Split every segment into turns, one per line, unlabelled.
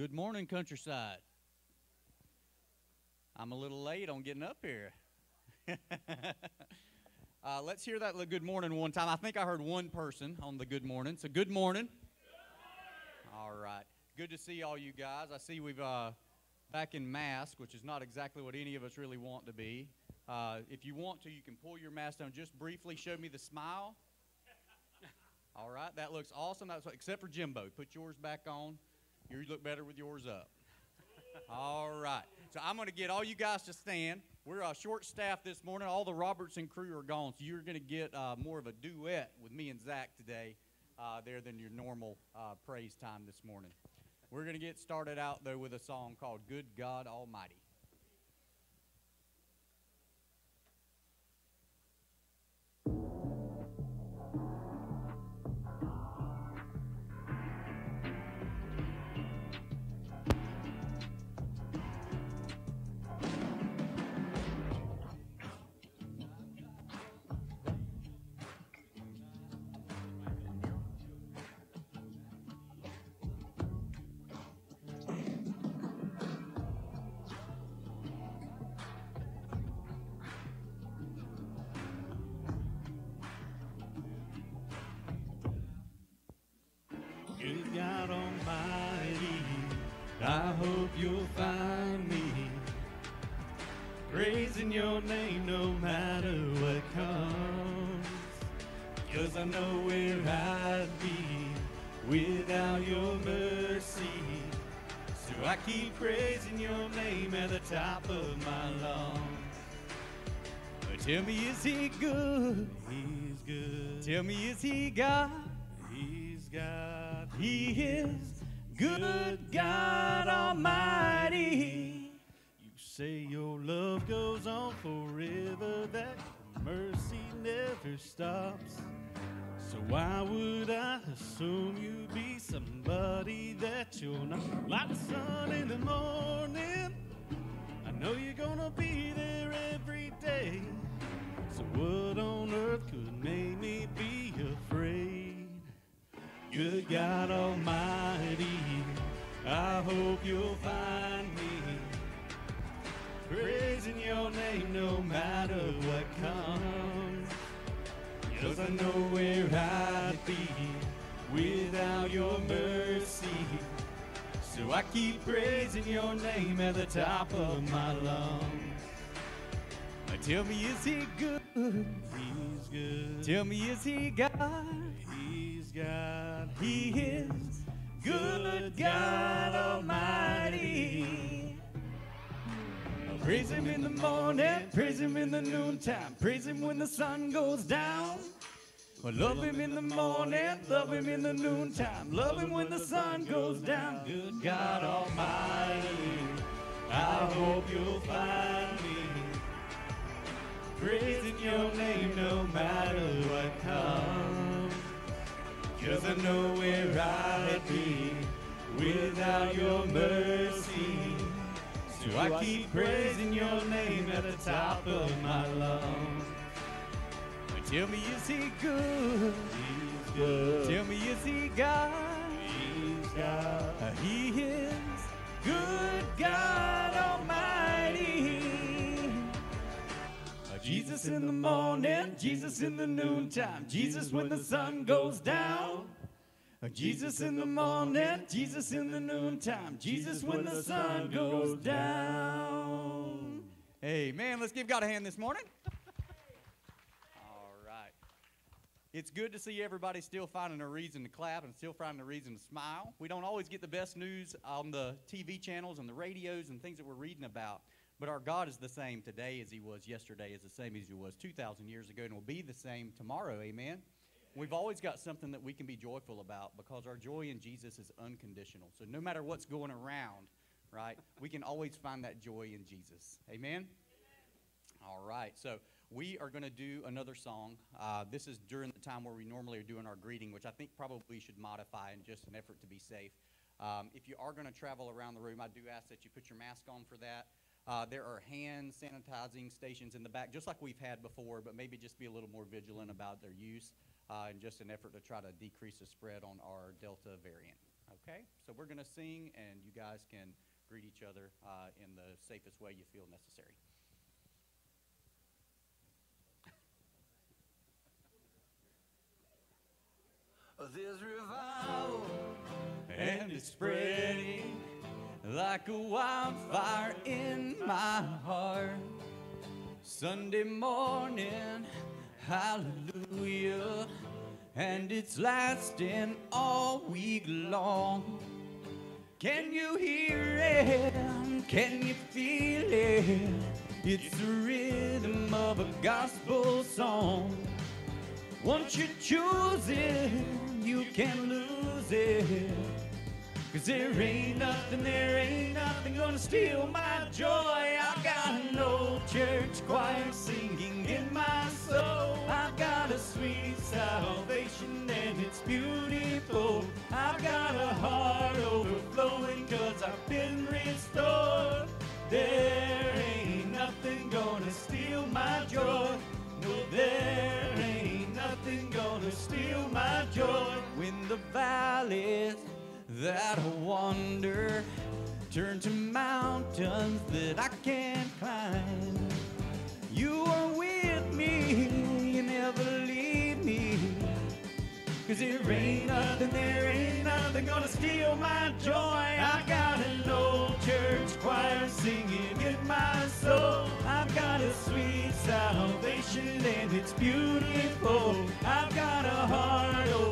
Good morning, countryside. I'm a little late on getting up here. uh, let's hear that good morning one time. I think I heard one person on the good morning. So, good morning. All right. Good to see all you guys. I see we've uh, back in mask, which is not exactly what any of us really want to be. Uh, if you want to, you can pull your mask down. Just briefly show me the smile. All right, that looks awesome. That's except for Jimbo. Put yours back on. You look better with yours up. all right. So I'm going to get all you guys to stand. We're uh, short staffed this morning. All the Robertson crew are gone, so you're going to get uh, more of a duet with me and Zach today uh, there than your normal uh, praise time this morning. We're going to get started out, though, with a song called Good God Almighty. Keep praising your name at the top of my lungs. Tell me, is he good?
He's good.
Tell me, is he God?
He's God.
He is good God Almighty.
You say your love goes on forever, that mercy never stops. So why would I assume you'd be somebody that you're not? Like the sun in the morning, I know you're gonna be there every day. So what on earth could make me be afraid? Good God Almighty, I hope you'll find me praising your name no matter what comes. Cause I know where I'd be without your mercy. So I keep praising your name at the top of my lungs. Tell me, is he good?
He's good.
Tell me, is he God?
He's God.
He is good God Almighty. Praise him in the morning, praise him in the noontime, praise him when the sun goes down. Well, love him in the morning, love him in the noontime, love him when the sun goes down. Good God Almighty, I hope you'll find me praising your name no matter what comes. Cause I know where I'd be without your mercy. So I keep praising your name at the top of my lungs. Tell me, is he good?
He's good.
Tell me, is he God?
He's God.
Uh, he is good God Almighty. Uh, Jesus in the morning, Jesus in the noontime, Jesus when the sun goes down. Jesus in the morning, Jesus in the noontime, Jesus when the sun goes down.
Hey, man, let's give God a hand this morning. All right. It's good to see everybody still finding a reason to clap and still finding a reason to smile. We don't always get the best news on the TV channels and the radios and things that we're reading about, but our God is the same today as He was yesterday, is the same as He was 2,000 years ago, and will be the same tomorrow. Amen. We've always got something that we can be joyful about because our joy in Jesus is unconditional. So no matter what's going around, right, we can always find that joy in Jesus. Amen. All right. So we are going to do another song. Uh, this is during the time where we normally are doing our greeting, which I think probably should modify in just an effort to be safe. Um, if you are going to travel around the room, I do ask that you put your mask on for that. Uh, there are hand sanitizing stations in the back, just like we've had before, but maybe just be a little more vigilant about their use uh, in just an effort to try to decrease the spread on our Delta variant. Okay? So we're going to sing, and you guys can greet each other uh, in the safest way you feel necessary.
There's revival
and it's spreading like a wildfire in my heart. Sunday morning, hallelujah, and it's lasting all week long. Can you hear it? Can you feel it? It's the rhythm of a gospel song. Once you choose it, you can't lose it. Cause there ain't nothing, there ain't nothing gonna steal my joy. I got an old church choir singing in my soul. I've got a sweet salvation it's beautiful. I've got a heart overflowing cause I've been restored. There ain't nothing gonna steal my joy. No, there ain't nothing gonna steal my joy when the valleys that I wander turn to mountains that I can't climb. You are with me, you never. Cause there ain't nothing, there ain't nothing gonna steal my joy. I got an old church choir singing in my soul. I've got a sweet salvation and it's beautiful. I've got a heart oh,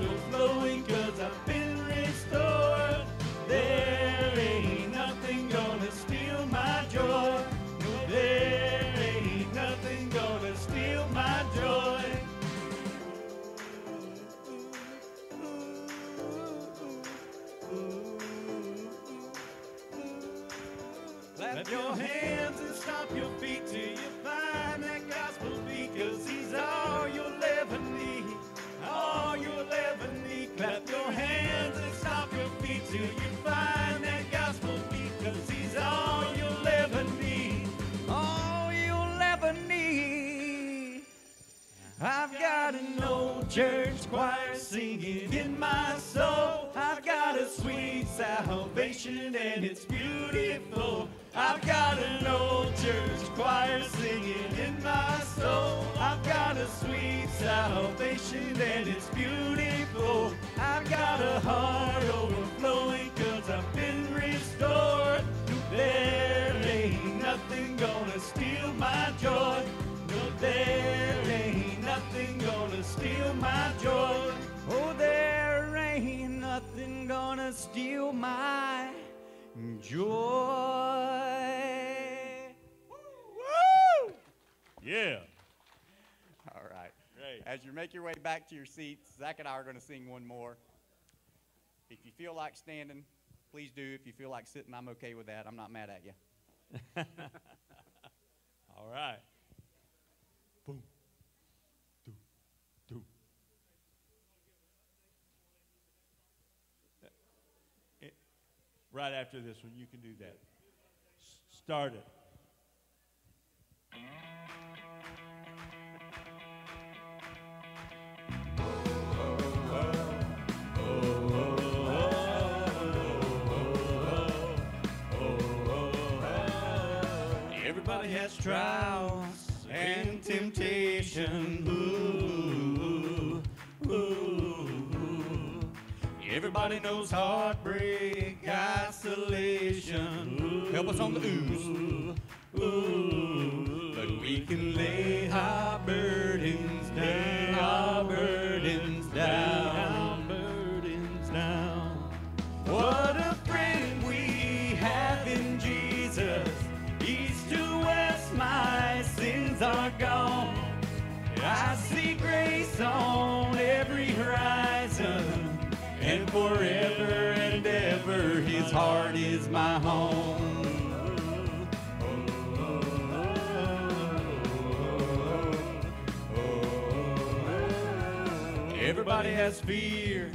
Clap your hands and stomp your feet till you find that gospel beat, cause he's all you'll ever need. All you'll ever need. I've got an old church choir singing in my soul. I've got a sweet salvation and it's beautiful. I've got an old church choir singing in my soul. I've got a sweet salvation and it's beautiful. I've got a heart overflowing cause I've been restored. There ain't nothing gonna steal my joy. No, there ain't nothing gonna steal my joy. Oh, there ain't nothing gonna steal my joy.
Yeah.
All right.
Great.
As you make your way back to your seats, Zach and I are going to sing one more. If you feel like standing, please do. If you feel like sitting, I'm okay with that. I'm not mad at you.
All right. Boom. Do. Do. Eh, Right after this one, you can do that. S- Start it.
Everybody has trials and temptation. Ooh, ooh. Everybody knows heartbreak, isolation. Ooh, Help us on the ooze. Ooh, but we can lay our burdens down. Our burdens down. Everybody has fear.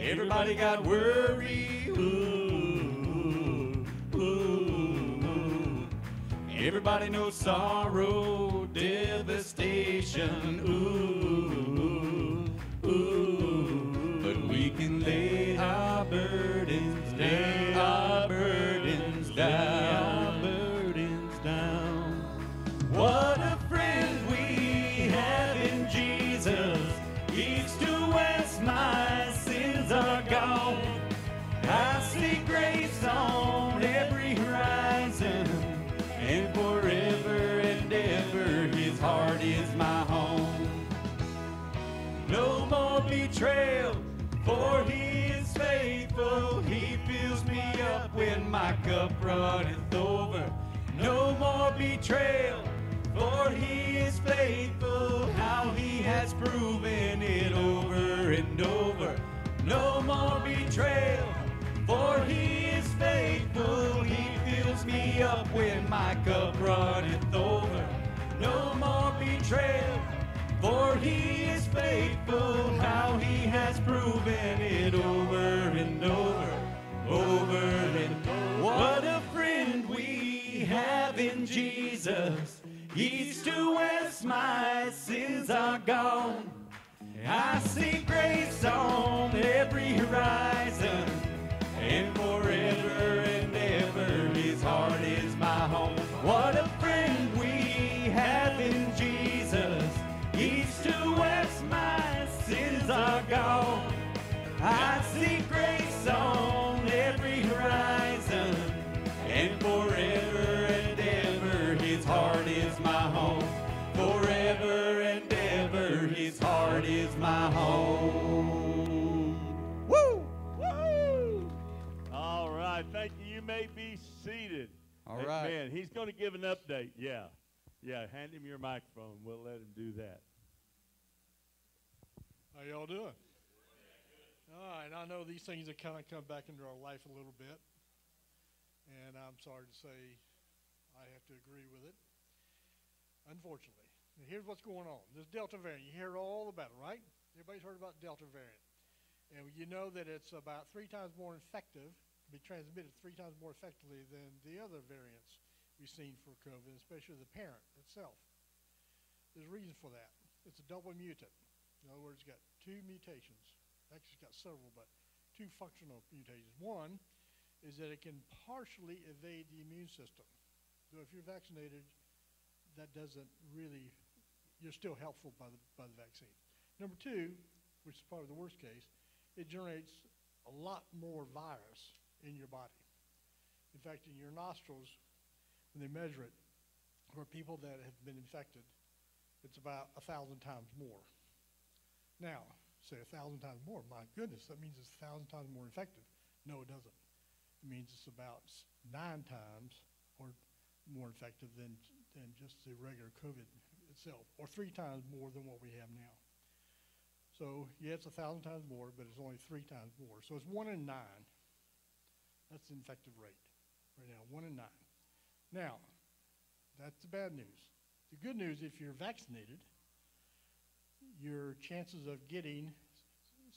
Everybody got worry. Ooh, ooh. ooh, Everybody knows sorrow, devastation. Ooh, betrayal, for He is faithful. He fills me up when my cup runneth over. No more betrayal, for He is faithful. How He has proven it over and over. No more betrayal, for He is faithful. He fills me up when my cup runneth over. No more betrayal. For he is faithful, how he proven it over and over, over and over. What a friend we have in Jesus. East to west, my sins are gone. I see grace on every horizon,
All right. Man, he's going to give an update. Yeah. Yeah, hand him your microphone. We'll let him do that.
How y'all doing? All right, I know these things have kind of come back into our life a little bit, and I'm sorry to say I have to agree with it. Unfortunately, and here's what's going on: this Delta variant. You hear all about it, right? Everybody's heard about Delta variant, and you know that it's about three times more effective, can be transmitted three times more effectively than the other variants we've seen for COVID, especially the parent itself. There's a reason for that. It's a double mutant. In other words, it's got two mutations. Actually, it's got several, but two functional mutations. One is that it can partially evade the immune system. So if you're vaccinated, that doesn't really, you're still helpful by the, by the vaccine. Number two, which is probably the worst case, it generates a lot more virus in your body. In fact, in your nostrils, when they measure it, for people that have been infected, it's about a thousand times more. Now, say a thousand times more. My goodness, that means it's a thousand times more effective. No, it doesn't. It means it's about nine times or more effective than than just the regular COVID itself, or three times more than what we have now. So yeah, it's a thousand times more, but it's only three times more. So it's one in nine. That's the infective rate right now, one in nine. Now, that's the bad news. The good news, if you're vaccinated, your chances of getting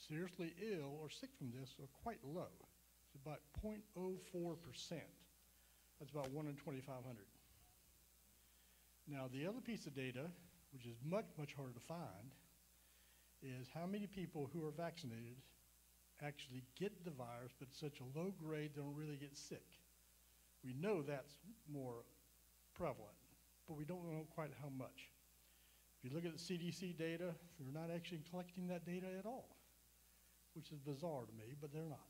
seriously ill or sick from this are quite low. It's about 0.04%. That's about 1 in 2,500. Now, the other piece of data, which is much, much harder to find, is how many people who are vaccinated actually get the virus, but such a low grade they don't really get sick. We know that's more prevalent, but we don't know quite how much. If you look at the CDC data, they're not actually collecting that data at all, which is bizarre to me, but they're not.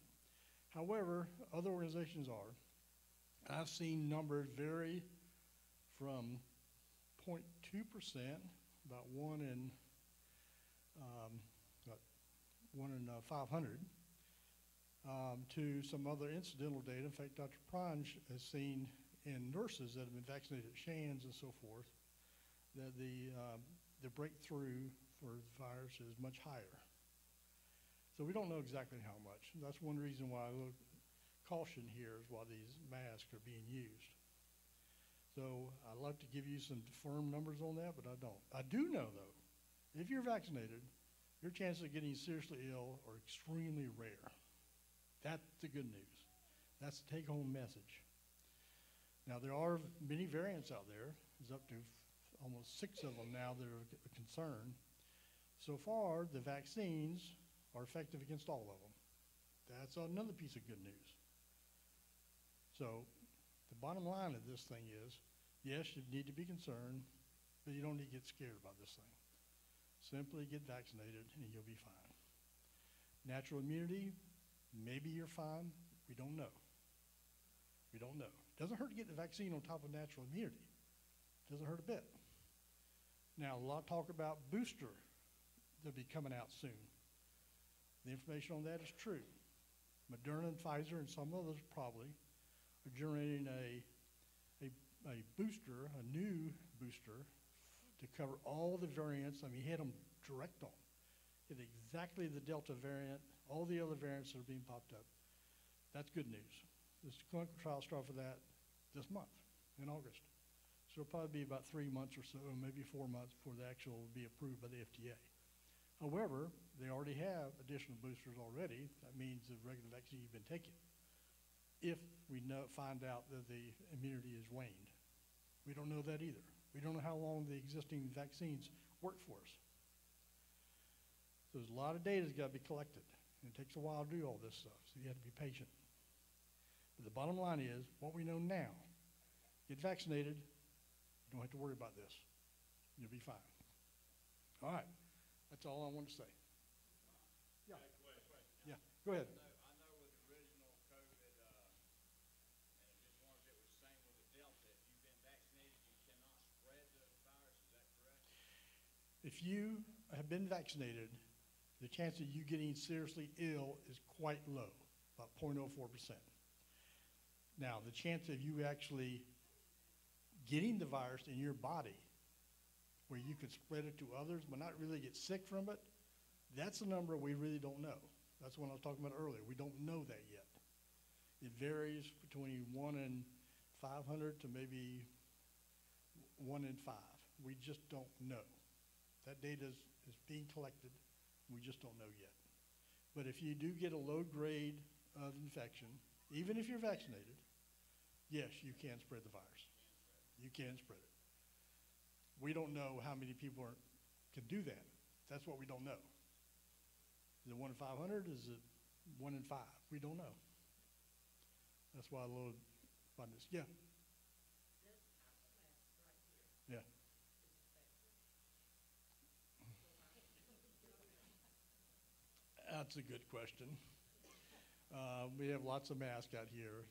However, other organizations are. I've seen numbers vary from 0.2%, about one in, um, about one in uh, 500, um, to some other incidental data. In fact, Dr. Pranj has seen in nurses that have been vaccinated at Shands and so forth that the, um, the breakthrough for the virus is much higher. So we don't know exactly how much. That's one reason why a little caution here is why these masks are being used. So I'd love to give you some firm numbers on that, but I don't. I do know though, if you're vaccinated, your chances of getting seriously ill are extremely rare. That's the good news. That's the take-home message. Now there are many variants out there. There's up to almost six of them now that are a concern. So far, the vaccines are effective against all of them. That's another piece of good news. So the bottom line of this thing is, yes, you need to be concerned, but you don't need to get scared about this thing. Simply get vaccinated and you'll be fine. Natural immunity, maybe you're fine. We don't know. We don't know. Doesn't hurt to get the vaccine on top of natural immunity. Doesn't hurt a bit. Now, a lot of talk about booster that'll be coming out soon. The information on that is true. Moderna and Pfizer and some others probably are generating a, a, a booster, a new booster to cover all the variants. I mean, hit them direct on. Hit exactly the Delta variant, all the other variants that are being popped up. That's good news. This clinical trial start for that this month, in August. So it'll probably be about three months or so, maybe four months before the actual will be approved by the FDA. However, they already have additional boosters already. That means the regular vaccine you've been taking. If we know, find out that the immunity is waned. We don't know that either. We don't know how long the existing vaccines work for us. So there's a lot of data that's got to be collected. And it takes a while to do all this stuff, so you have to be patient. But the bottom line is, what we know now, get vaccinated, you don't have to worry about this. You'll be fine. All right, that's all I want to say. Yeah. Yeah, go ahead.
know, I know with the original COVID, uh, and I just wondered if it was the same with the Delta, if you've been vaccinated, you cannot spread the virus, is that correct?
If you have been vaccinated, the chance of you getting seriously ill is quite low, about 0.04%. Now, the chance of you actually getting the virus in your body, where you could spread it to others but not really get sick from it, that's a number we really don't know. That's what I was talking about earlier. We don't know that yet. It varies between 1 and 500 to maybe 1 in 5. We just don't know. That data is, is being collected. We just don't know yet. But if you do get a low grade of infection, even if you're vaccinated, yes, you can spread the virus. You can spread it. We don't know how many people are, can do that. That's what we don't know. Is it one in 500? Is it one in five? We don't know. That's why a this. Yeah. Yeah. That's a good question. Uh, we have lots of masks out here.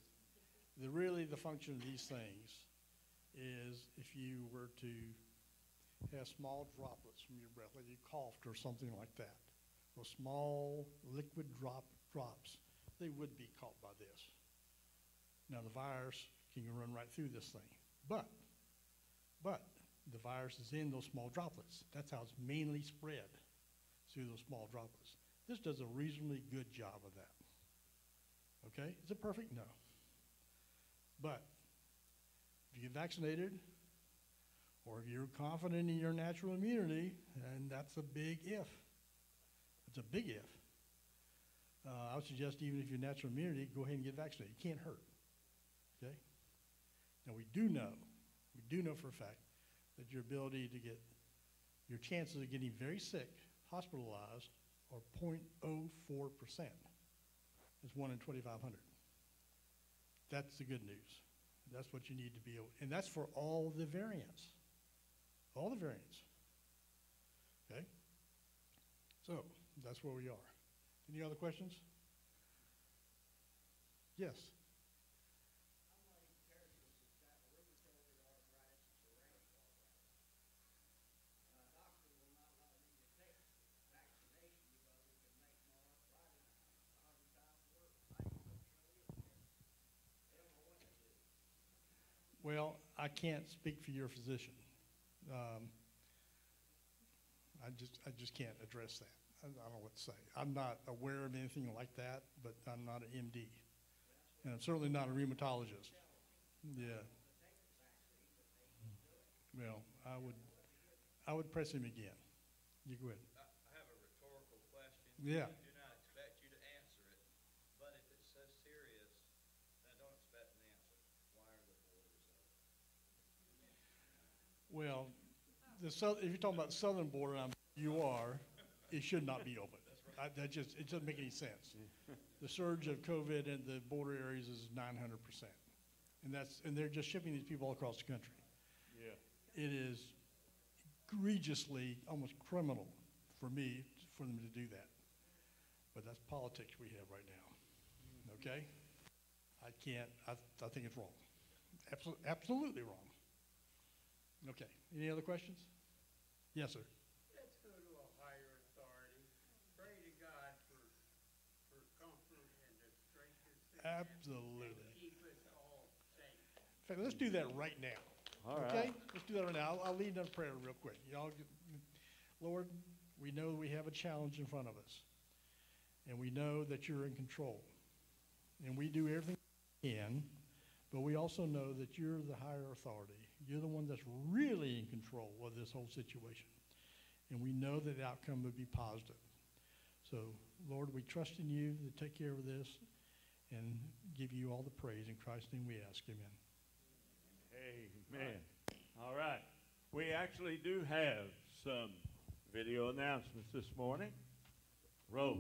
The, really, the function of these things is if you were to have small droplets from your breath, whether you coughed or something like that, those small liquid drop drops, they would be caught by this. Now, the virus can run right through this thing, but, but the virus is in those small droplets. That's how it's mainly spread through those small droplets. This does a reasonably good job of that. Okay? Is it perfect? No. But if you get vaccinated, or if you're confident in your natural immunity, and that's a big if. It's a big if. Uh, I would suggest even if you're natural immunity, go ahead and get vaccinated. It can't hurt. Okay? Now we do know, we do know for a fact that your ability to get, your chances of getting very sick, hospitalized, are 0.04 percent. It's one in 2,500. That's the good news. That's what you need to be able, and that's for all the variants. All the variants. Okay? So, that's where we are. Any other questions? Yes. Well, I can't speak for your physician. Um, I just, I just can't address that. I, I don't know what to say. I'm not aware of anything like that, but I'm not an MD. And I'm certainly not a rheumatologist. Yeah. Well, I would, I would press him again. You go ahead.
I, I have a rhetorical question.
Yeah.
I do not expect you to answer it, but if it's so serious, then I don't expect an answer. Why are the borders open?
Well, the south, if you're talking about the southern border, I'm, you are, it should not be open. I, that just, it doesn't make any sense. The surge of COVID in the border areas is nine hundred percent. And that's, and they're just shipping these people all across the country.
Yeah.
It is egregiously, almost criminal for me, for them to do that. But that's politics we have right now, okay? I can't, I, I think it's wrong. Absolutely, absolutely wrong. Okay, any other questions? Yes, sir.
Let's go to a higher authority. Pray to God for, for comfort and to strengthen us
Absolutely.
keep us all safe.
In fact, let's do that right now.
All right.
Okay, let's do that right now. I'll, I'll lead in a prayer real quick. Y'all, get- Lord, we know we have a challenge in front of us, and we know that you're in control, and we do everything we can, but we also know that you're the higher authority. You're the one that's really in control of this whole situation, and we know that the outcome would be positive. So, Lord, we trust in you to take care of this, and give you all the praise in Christ's name. We ask, Amen.
Amen. All right. We actually do have some video announcements this morning. Roll.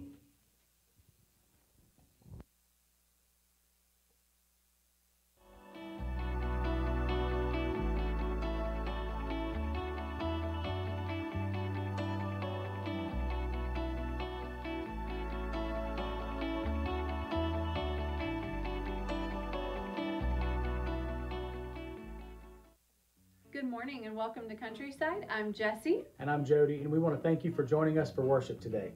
Good morning and welcome to Countryside. I'm Jesse.
And I'm Jody, and we want to thank you for joining us for worship today.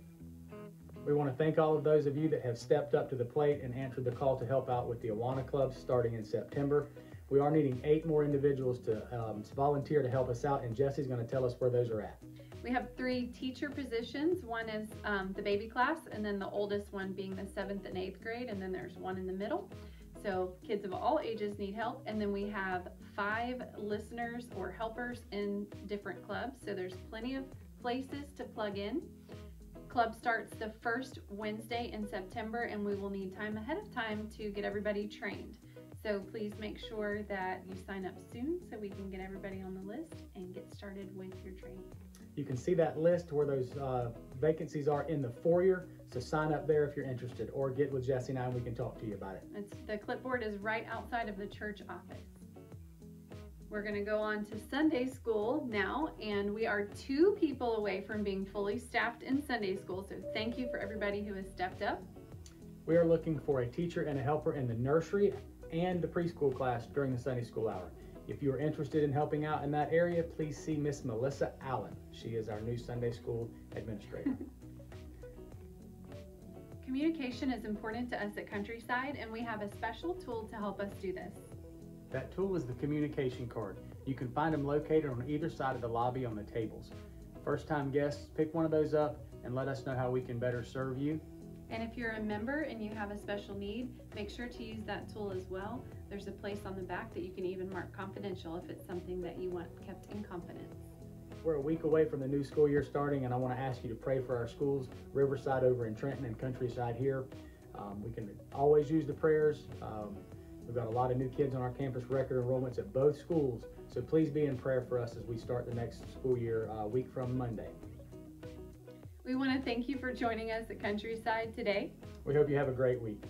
We want to thank all of those of you that have stepped up to the plate and answered the call to help out with the Awana Club starting in September. We are needing eight more individuals to um, volunteer to help us out, and Jesse's going to tell us where those are at.
We have three teacher positions. One is um, the baby class, and then the oldest one being the seventh and eighth grade, and then there's one in the middle. So kids of all ages need help. And then we have five listeners or helpers in different clubs. So there's plenty of places to plug in. Club starts the first Wednesday in September, and we will need time ahead of time to get everybody trained. So please make sure that you sign up soon so we can get everybody on the list and get started with your training.
You can see that list where those uh, vacancies are in the foyer. So sign up there if you're interested, or get with Jesse and I, and we can talk to you about it.
It's, the clipboard is right outside of the church office. We're going to go on to Sunday school now, and we are two people away from being fully staffed in Sunday school. So thank you for everybody who has stepped up.
We are looking for a teacher and a helper in the nursery and the preschool class during the Sunday school hour. If you are interested in helping out in that area, please see Miss Melissa Allen. She is our new Sunday school administrator.
Communication is important to us at Countryside, and we have a special tool to help us do this.
that tool is the communication card. You can find them located on either side of the lobby on the tables. First time guests, pick one of those up and let us know how we can better serve you.
And if you're a member and you have a special need, make sure to use that tool as well. There's a place on the back that you can even mark confidential if it's something that you want kept in confidence.
We're a week away from the new school year starting, and I want to ask you to pray for our schools, Riverside over in Trenton and Countryside here. Um, we can always use the prayers. Um, we've got a lot of new kids on our campus, record enrollments at both schools, so please be in prayer for us as we start the next school year uh, week from Monday.
We want to thank you for joining us at Countryside today.
We hope you have a great week.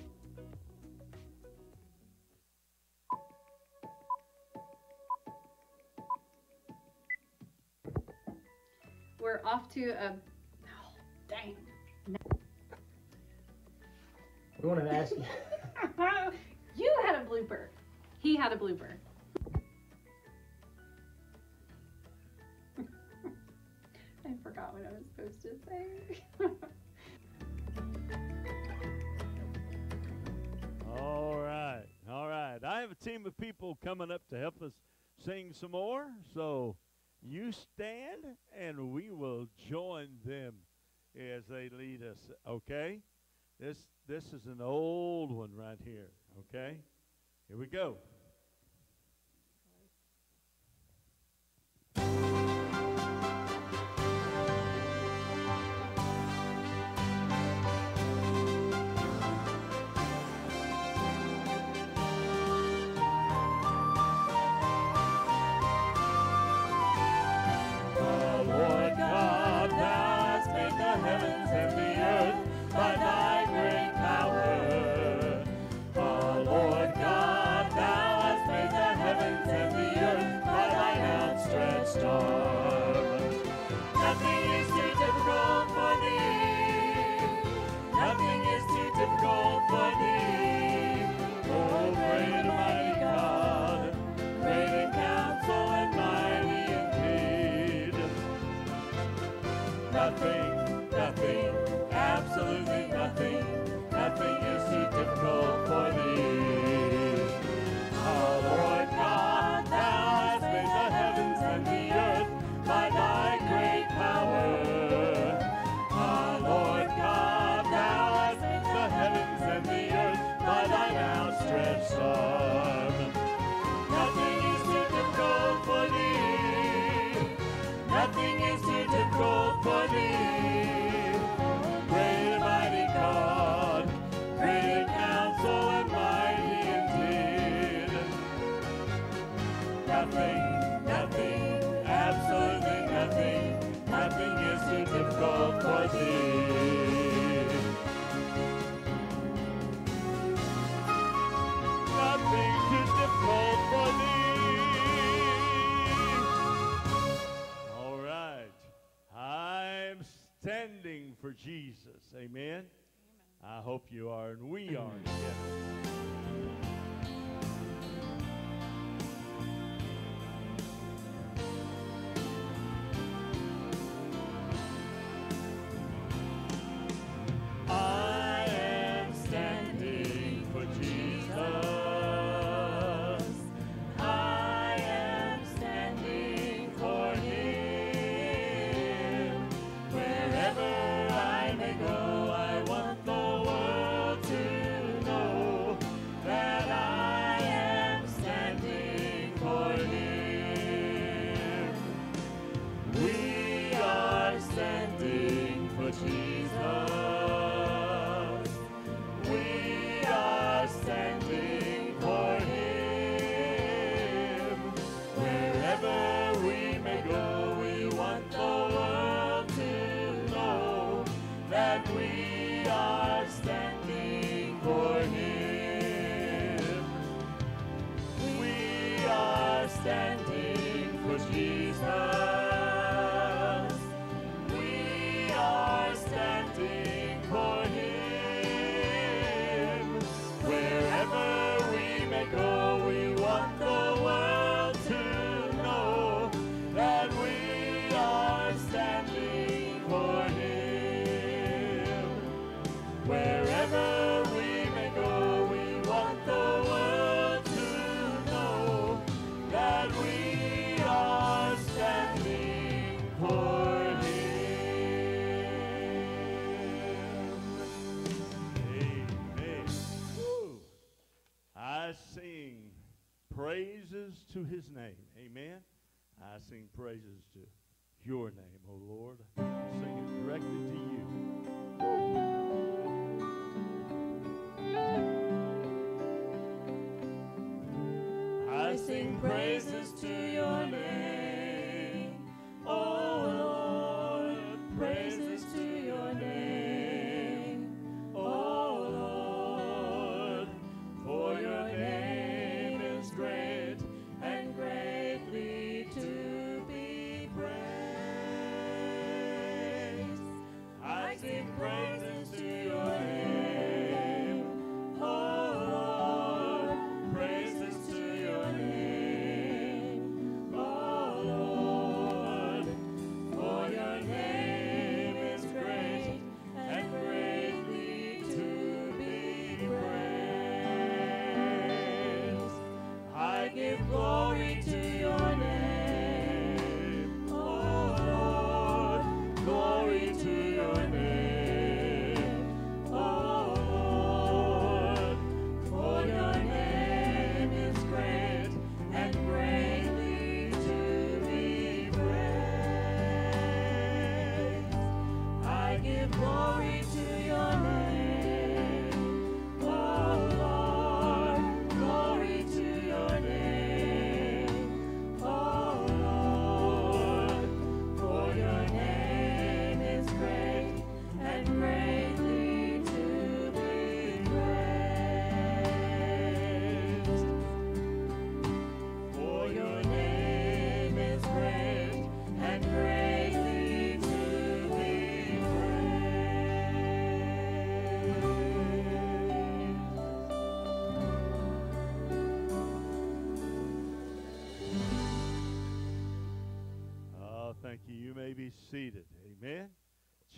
We're off to a oh, dang.
We wanted to ask you.
you had a blooper. He had a blooper. I forgot what I was supposed to say.
All right. All right. I have a team of people coming up to help us sing some more. So you stand and we will join them as they lead us, okay? This this is an old one right here, okay? Here we go. praises to your name.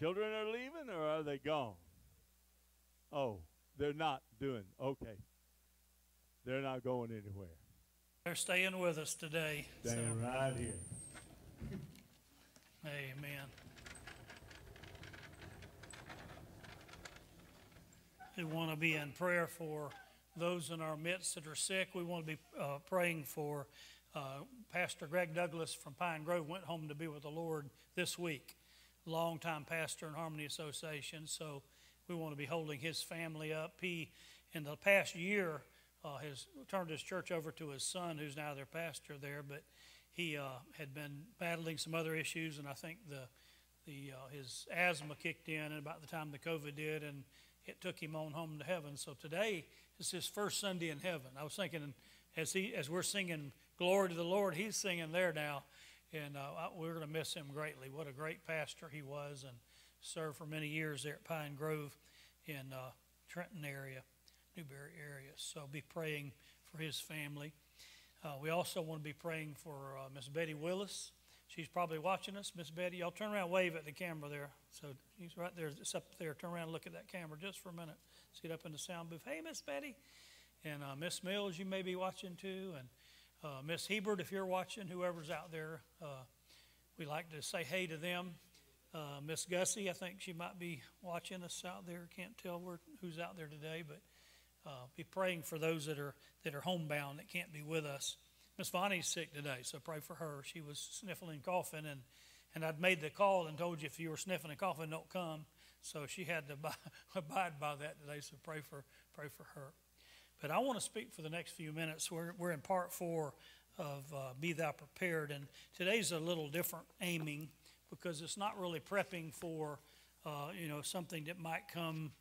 children are leaving or are they gone? Oh, they're not doing okay. They're not going anywhere.
They're staying with us today.
Staying so. right here.
Amen. We want to be in prayer for those in our midst that are sick. We want to be uh, praying for uh, Pastor Greg Douglas from Pine Grove went home to be with the Lord this week longtime pastor in Harmony Association, so we want to be holding his family up. He, in the past year, uh, has turned his church over to his son, who's now their pastor there, but he uh, had been battling some other issues, and I think the, the, uh, his asthma kicked in about the time the COVID did, and it took him on home to heaven. So today is his first Sunday in heaven. I was thinking, as, he, as we're singing Glory to the Lord, he's singing there now and uh, we're going to miss him greatly. What a great pastor he was, and served for many years there at Pine Grove in uh, Trenton area, Newberry area. So be praying for his family. Uh, we also want to be praying for uh, Miss Betty Willis. She's probably watching us. Miss Betty, y'all turn around, wave at the camera there. So she's right there, it's up there. Turn around and look at that camera just for a minute. See up in the sound booth. Hey, Miss Betty. And uh, Miss Mills, you may be watching too. And uh, Miss Hebert, if you're watching, whoever's out there, uh, we like to say hey to them. Uh, Miss Gussie, I think she might be watching us out there. Can't tell where, who's out there today, but uh, be praying for those that are that are homebound that can't be with us. Miss Bonnie's sick today, so pray for her. She was sniffling and coughing, and and I'd made the call and told you if you were sniffling and coughing, don't come. So she had to abide by that today. So pray for pray for her. But I want to speak for the next few minutes. We're we're in part four of uh, Be Thou Prepared, and today's a little different aiming because it's not really prepping for uh, you know something that might come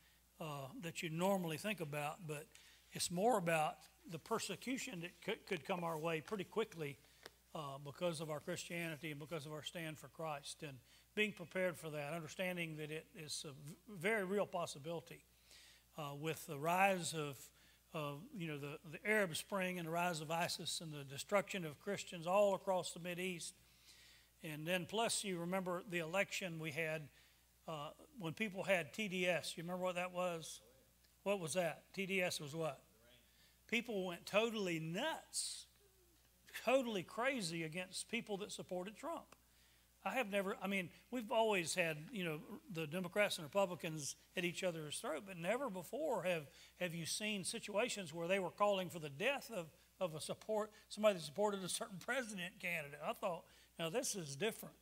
uh, that you normally think about, but it's more about the persecution that could, could come our way pretty quickly uh, because of our Christianity and because of our stand for Christ, and being prepared for that, understanding that it is a very real possibility uh, with the rise of, of you know the, the Arab Spring and the rise of ISIS and the destruction of Christians all across the Mid East, and then plus you remember the election we had uh, when people had TDS. You remember what that was? What was that? TDS was what? People went totally nuts, totally crazy against people that supported Trump. I have never, I mean, we've always had, you know, the Democrats and Republicans at each other's throat, but never before have, have you seen situations where they were calling for the death of, of a support, somebody that supported a certain president candidate. I thought, now this is different.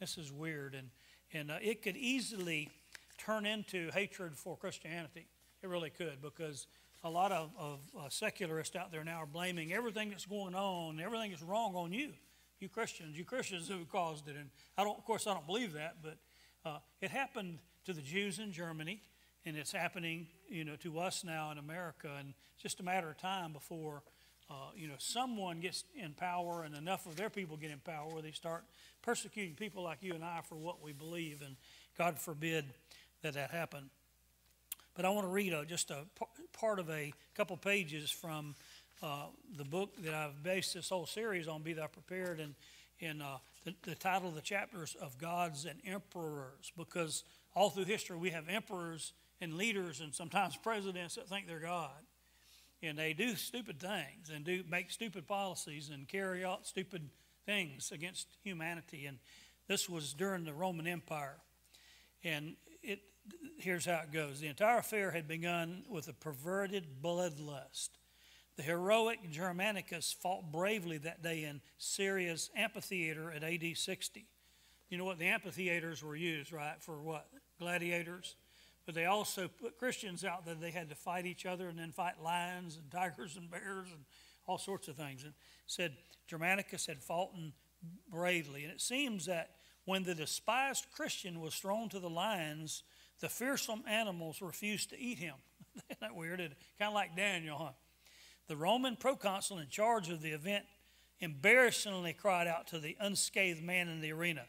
This is weird. And, and uh, it could easily turn into hatred for Christianity. It really could, because a lot of, of uh, secularists out there now are blaming everything that's going on, everything that's wrong on you you Christians, you Christians who caused it. And I don't, of course, I don't believe that, but uh, it happened to the Jews in Germany, and it's happening, you know, to us now in America. And it's just a matter of time before, uh, you know, someone gets in power and enough of their people get in power where they start persecuting people like you and I for what we believe. And God forbid that that happen. But I want to read a, just a part of a couple pages from uh, the book that I've based this whole series on, Be Thou Prepared, and, and uh, the, the title of the chapters of Gods and Emperors, because all through history we have emperors and leaders and sometimes presidents that think they're God. And they do stupid things and do make stupid policies and carry out stupid things against humanity. And this was during the Roman Empire. And it, here's how it goes the entire affair had begun with a perverted bloodlust. The heroic Germanicus fought bravely that day in Syria's amphitheater at AD 60. You know what? The amphitheaters were used, right, for what? Gladiators. But they also put Christians out there. They had to fight each other and then fight lions and tigers and bears and all sorts of things. And said Germanicus had fought bravely. And it seems that when the despised Christian was thrown to the lions, the fearsome animals refused to eat him. Isn't that weird? Kind of like Daniel, huh? The Roman proconsul in charge of the event embarrassingly cried out to the unscathed man in the arena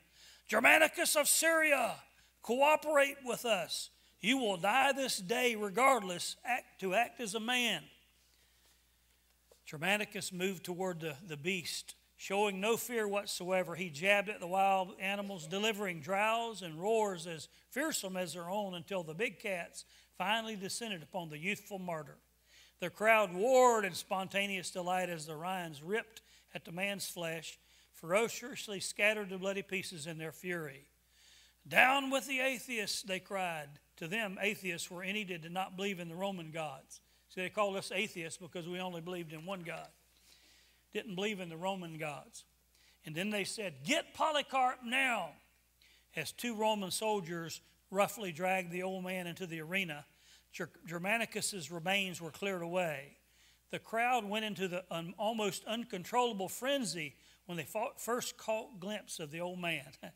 Germanicus of Syria, cooperate with us. You will die this day regardless, act, to act as a man. Germanicus moved toward the, the beast, showing no fear whatsoever. He jabbed at the wild animals, delivering growls and roars as fearsome as their own until the big cats finally descended upon the youthful martyr. The crowd roared in spontaneous delight as the lions ripped at the man's flesh, ferociously scattered the bloody pieces in their fury. Down with the atheists, they cried. To them, atheists were any that did not believe in the Roman gods. See, they called us atheists because we only believed in one God, didn't believe in the Roman gods. And then they said, Get Polycarp now! As two Roman soldiers roughly dragged the old man into the arena Germanicus's remains were cleared away. The crowd went into the almost uncontrollable frenzy when they fought, first caught glimpse of the old man.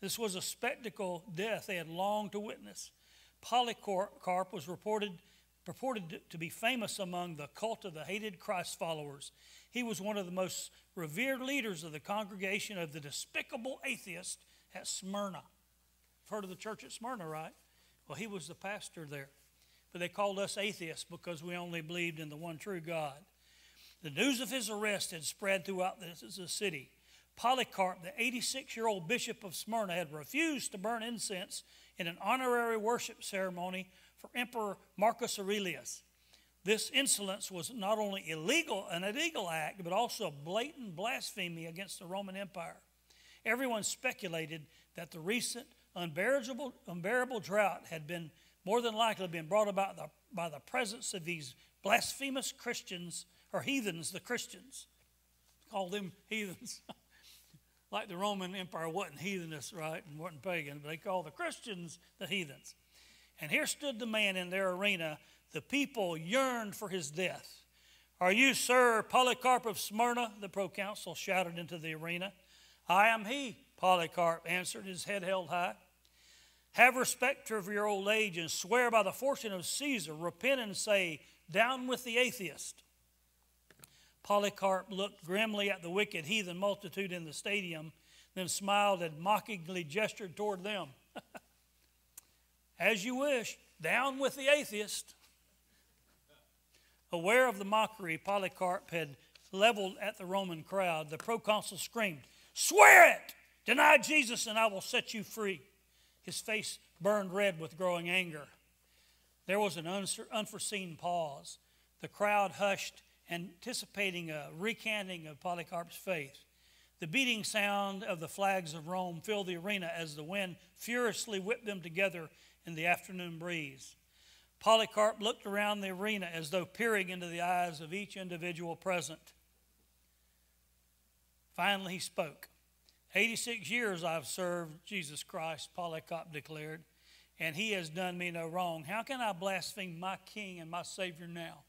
this was a spectacle death they had longed to witness. Polycarp was reported, purported to be famous among the cult of the hated Christ followers. He was one of the most revered leaders of the congregation of the despicable atheist at Smyrna. You've heard of the church at Smyrna, right? Well, he was the pastor there. But they called us atheists because we only believed in the one true God. The news of his arrest had spread throughout the, city. Polycarp, the 86 year old bishop of Smyrna, had refused to burn incense in an honorary worship ceremony for Emperor Marcus Aurelius. This insolence was not only illegal, an illegal act, but also a blatant blasphemy against the Roman Empire. Everyone speculated that the recent unbearable, unbearable drought had been more than likely been brought about the, by the presence of these blasphemous Christians or heathens, the Christians. Call them heathens. like the Roman Empire wasn't heathenist, right, and wasn't pagan, but they called the Christians the heathens. And here stood the man in their arena. The people yearned for his death. Are you, sir, Polycarp of Smyrna? The proconsul shouted into the arena. I am he, Polycarp answered, his head held high. Have respect for your old age and swear by the fortune of Caesar. Repent and say, Down with the atheist. Polycarp looked grimly at the wicked heathen multitude in the stadium, then smiled and mockingly gestured toward them. As you wish, down with the atheist. Aware of the mockery Polycarp had leveled at the Roman crowd, the proconsul screamed, Swear it! Deny Jesus, and I will set you free. His face burned red with growing anger. There was an unforeseen pause. The crowd hushed, anticipating a recanting of Polycarp's faith. The beating sound of the flags of Rome filled the arena as the wind furiously whipped them together in the afternoon breeze. Polycarp looked around the arena as though peering into the eyes of each individual present. Finally, he spoke. 86 years I've served Jesus Christ, Polycarp declared, and he has done me no wrong. How can I blaspheme my King and my Savior now?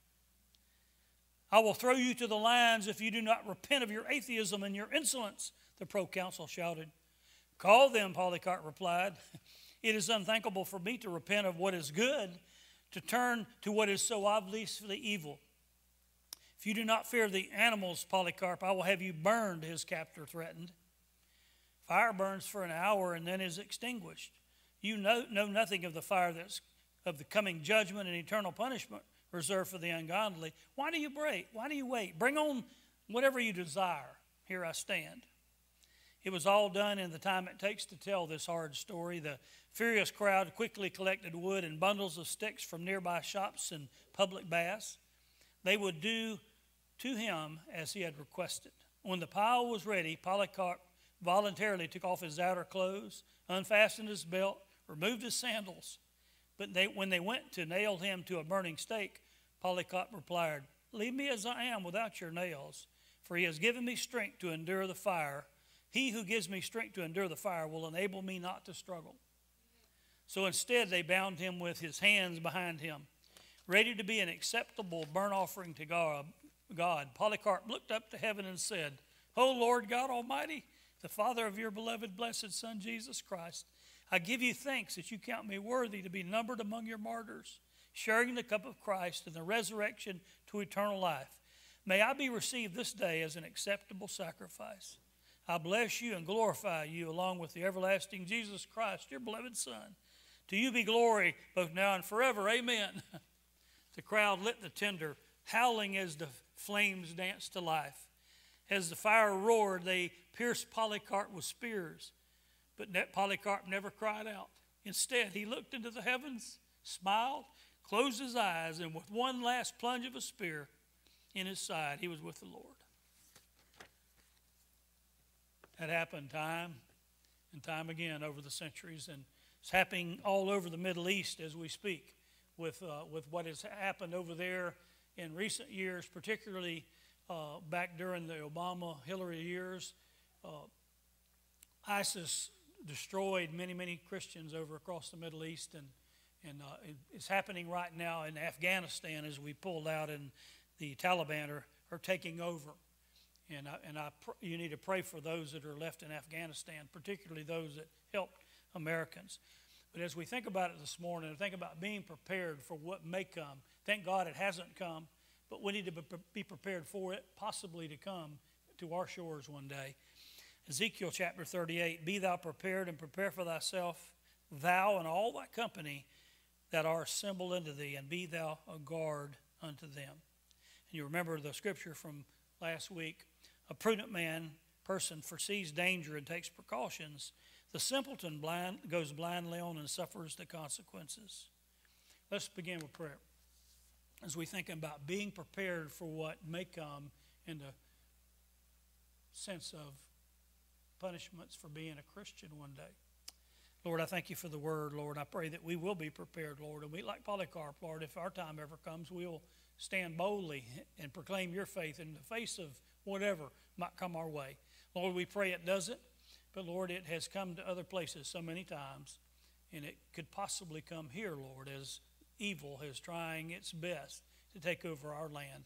I will throw you to the lions if you do not repent of your atheism and your insolence, the proconsul shouted. Call them, Polycarp replied. It is unthinkable for me to repent of what is good, to turn to what is so obviously evil. If you do not fear the animals, Polycarp, I will have you burned, his captor threatened. Fire burns for an hour and then is extinguished. You know, know nothing of the fire that's of the coming judgment and eternal punishment reserved for the ungodly. Why do you break? Why do you wait? Bring on whatever you desire. Here I stand. It was all done in the time it takes to tell this hard story. The furious crowd quickly collected wood and bundles of sticks from nearby shops and public baths. They would do to him as he had requested. When the pile was ready, Polycarp voluntarily took off his outer clothes, unfastened his belt, removed his sandals. But they, when they went to nail him to a burning stake, Polycarp replied, Leave me as I am without your nails, for he has given me strength to endure the fire. He who gives me strength to endure the fire will enable me not to struggle. So instead, they bound him with his hands behind him, ready to be an acceptable burnt offering to God. God. Polycarp looked up to heaven and said, O Lord God Almighty, the Father of your beloved, blessed Son, Jesus Christ. I give you thanks that you count me worthy to be numbered among your martyrs, sharing the cup of Christ and the resurrection to eternal life. May I be received this day as an acceptable sacrifice. I bless you and glorify you along with the everlasting Jesus Christ, your beloved Son. To you be glory both now and forever. Amen. the crowd lit the tinder, howling as the flames danced to life. As the fire roared, they pierced Polycarp with spears. But Polycarp never cried out. Instead, he looked into the heavens, smiled, closed his eyes, and with one last plunge of a spear in his side, he was with the Lord. That happened time and time again over the centuries, and it's happening all over the Middle East as we speak with, uh, with what has happened over there in recent years, particularly uh, back during the Obama Hillary years. Uh, ISIS destroyed many, many Christians over across the Middle East, and, and uh, it's happening right now in Afghanistan as we pulled out, and the Taliban are, are taking over. And, I, and I you need to pray for those that are left in Afghanistan, particularly those that helped Americans. But as we think about it this morning, think about being prepared for what may come, thank God it hasn't come, but we need to be- prepared for it possibly to come to our shores one day. Ezekiel chapter 38 Be thou prepared and prepare for thyself, thou and all thy company that are assembled unto thee, and be thou a guard unto them. And you remember the scripture from last week a prudent man, person, foresees danger and takes precautions. The simpleton blind, goes blindly on and suffers the consequences. Let's begin with prayer. As we think about being prepared for what may come in the sense of punishments for being a Christian one day. Lord, I thank you for the word, Lord. I pray that we will be prepared, Lord. And we, like Polycarp, Lord, if our time ever comes, we'll stand boldly and proclaim your faith in the face of whatever might come our way. Lord, we pray it doesn't, but Lord, it has come to other places so many times, and it could possibly come here, Lord, as evil is trying its best to take over our land.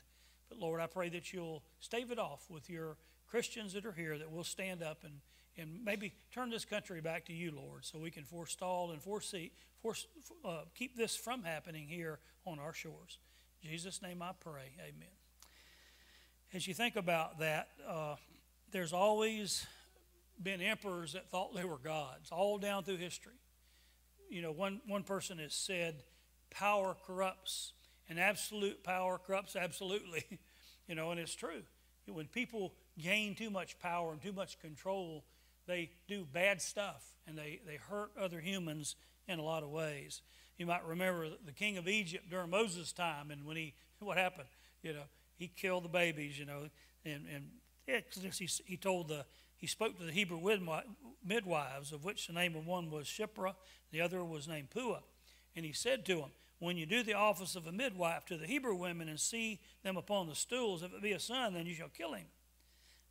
But Lord, I pray that you'll stave it off with your Christians that are here, that will stand up and, and maybe turn this country back to you, Lord, so we can forestall and foresee, force, uh, keep this from happening here on our shores. In Jesus' name I pray. Amen. As you think about that, uh, there's always been emperors that thought they were gods, all down through history. You know, one, one person has said, power corrupts, and absolute power corrupts absolutely. you know, and it's true. When people gain too much power and too much control, they do bad stuff and they, they hurt other humans in a lot of ways. You might remember the king of Egypt during Moses' time, and when he, what happened? You know, he killed the babies, you know, and, and Exodus, he, he told the, he spoke to the Hebrew midwives, of which the name of one was Shiphrah, the other was named Puah. And he said to them, When you do the office of a midwife to the Hebrew women and see them upon the stools, if it be a son, then you shall kill him.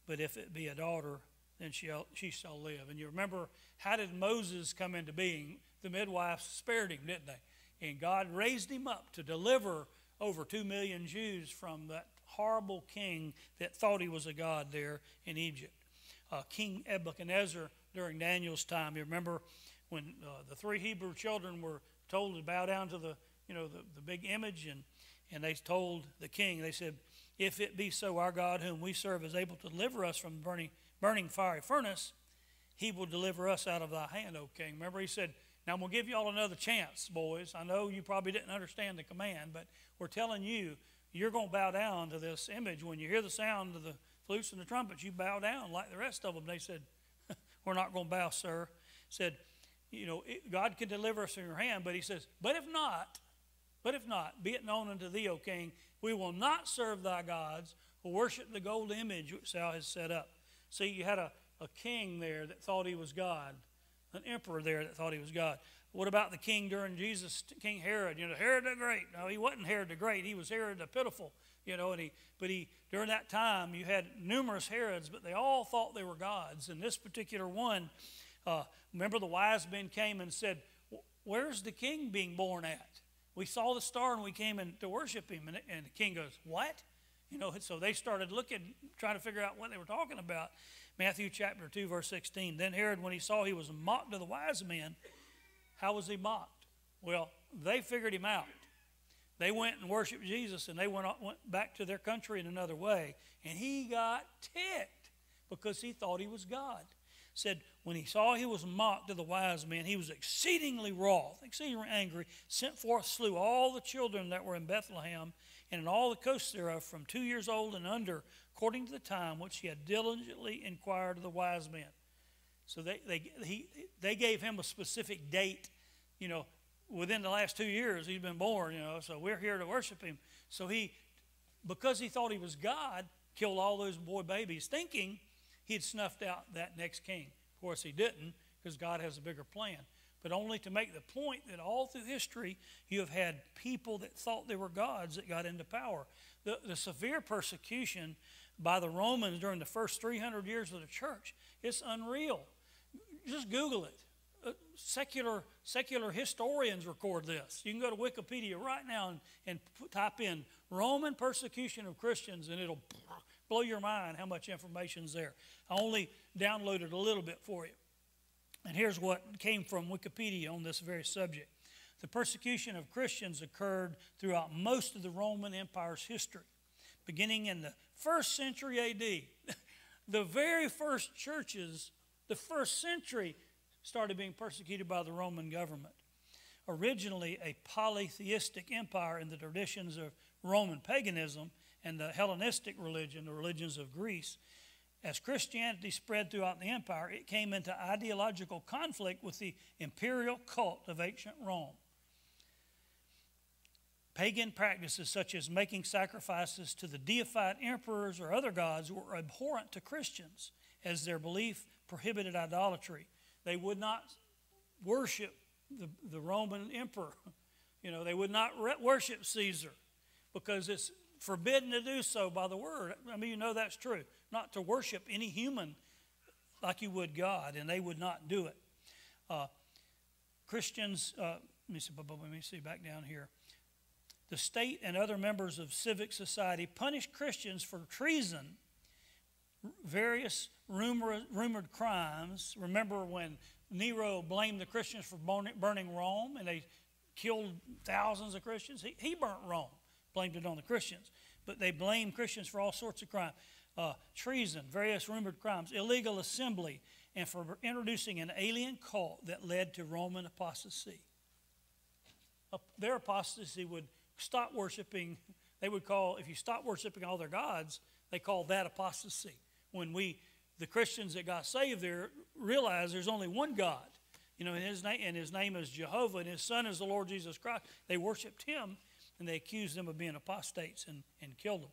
But if it be a daughter, then shall, she shall live. And you remember, how did Moses come into being? The midwives spared him, didn't they? And God raised him up to deliver over two million Jews from that horrible king that thought he was a god there in Egypt. Uh, king Nebuchadnezzar during Daniel's time, you remember when uh, the three Hebrew children were told to bow down to the, you know, the, the big image, and, and they told the king, they said, if it be so, our God, whom we serve, is able to deliver us from burning, burning fiery furnace, he will deliver us out of thy hand, O king. Remember, he said, Now I'm going to give you all another chance, boys. I know you probably didn't understand the command, but we're telling you, you're going to bow down to this image. When you hear the sound of the flutes and the trumpets, you bow down like the rest of them. They said, We're not going to bow, sir. Said, You know, God can deliver us from your hand, but he says, But if not, but if not, be it known unto thee, O king, we will not serve thy gods or worship the gold image which thou hast set up. See, you had a, a king there that thought he was God, an emperor there that thought he was God. What about the king during Jesus, King Herod? You know, Herod the Great. No, he wasn't Herod the Great. He was Herod the Pitiful. You know, and he, but he during that time you had numerous Herods, but they all thought they were gods. And this particular one, uh, remember the wise men came and said, "Where's the king being born at?" We saw the star and we came in to worship him. And, and the king goes, What? You know, so they started looking, trying to figure out what they were talking about. Matthew chapter 2, verse 16. Then Herod, when he saw he was mocked of the wise men, how was he mocked? Well, they figured him out. They went and worshiped Jesus and they went, went back to their country in another way. And he got ticked because he thought he was God said, When he saw he was mocked of the wise men, he was exceedingly wroth, exceedingly angry, sent forth, slew all the children that were in Bethlehem and in all the coasts thereof from two years old and under, according to the time which he had diligently inquired of the wise men. So they, they, he, they gave him a specific date, you know, within the last two years he's been born, you know, so we're here to worship him. So he, because he thought he was God, killed all those boy babies, thinking he'd snuffed out that next king. Of course, he didn't because God has a bigger plan. But only to make the point that all through history, you have had people that thought they were gods that got into power. The, the severe persecution by the Romans during the first 300 years of the church, it's unreal. Just Google it. Uh, secular, secular historians record this. You can go to Wikipedia right now and, and type in Roman persecution of Christians, and it'll blow your mind how much information's there. I only downloaded a little bit for you. And here's what came from Wikipedia on this very subject. The persecution of Christians occurred throughout most of the Roman Empire's history, beginning in the first century AD. the very first churches, the first century, started being persecuted by the Roman government. Originally a polytheistic empire in the traditions of Roman paganism and the Hellenistic religion, the religions of Greece, as Christianity spread throughout the empire, it came into ideological conflict with the imperial cult of ancient Rome. Pagan practices such as making sacrifices to the deified emperors or other gods were abhorrent to Christians, as their belief prohibited idolatry. They would not worship the, the Roman emperor. You know, they would not worship Caesar because it's forbidden to do so by the word. I mean, you know that's true. Not to worship any human like you would God, and they would not do it. Uh, Christians, uh, let, me see, let me see back down here. The state and other members of civic society punished Christians for treason, various rumor, rumored crimes. Remember when Nero blamed the Christians for burning Rome and they killed thousands of Christians? He, he burnt Rome, blamed it on the Christians. But they blamed Christians for all sorts of crime uh, treason, various rumored crimes, illegal assembly, and for introducing an alien cult that led to Roman apostasy. Uh, their apostasy would stop worshiping, they would call, if you stop worshiping all their gods, they call that apostasy. When we, the Christians that got saved there, realized there's only one God. You know, and his, name, and his name is Jehovah, and his son is the Lord Jesus Christ. They worshiped him, and they accused them of being apostates and, and killed them.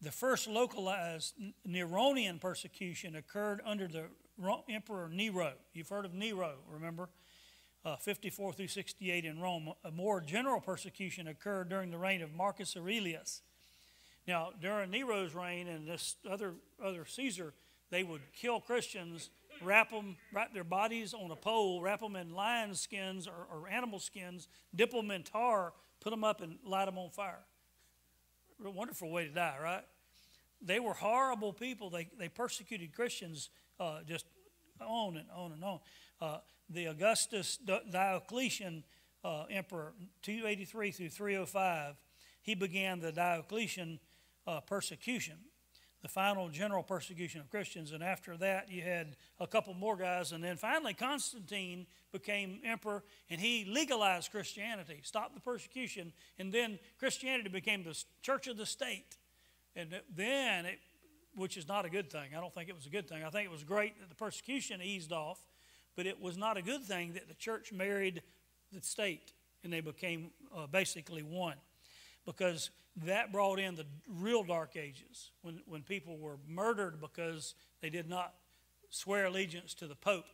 The first localized Neronian persecution occurred under the Emperor Nero. You've heard of Nero, remember? Uh, 54 through 68 in Rome. A more general persecution occurred during the reign of Marcus Aurelius. Now, during Nero's reign and this other, other Caesar, they would kill Christians, wrap them, wrap their bodies on a pole, wrap them in lion skins or, or animal skins, dip them in tar, put them up, and light them on fire a wonderful way to die, right? They were horrible people. They, they persecuted Christians uh, just on and on and on. Uh, the Augustus Diocletian uh, emperor, 283 through 305, he began the Diocletian uh, persecution the final general persecution of Christians. And after that, you had a couple more guys. And then finally, Constantine became emperor and he legalized Christianity, stopped the persecution. And then Christianity became the church of the state. And then, it, which is not a good thing, I don't think it was a good thing. I think it was great that the persecution eased off, but it was not a good thing that the church married the state and they became uh, basically one. Because that brought in the real dark ages when, when people were murdered because they did not swear allegiance to the Pope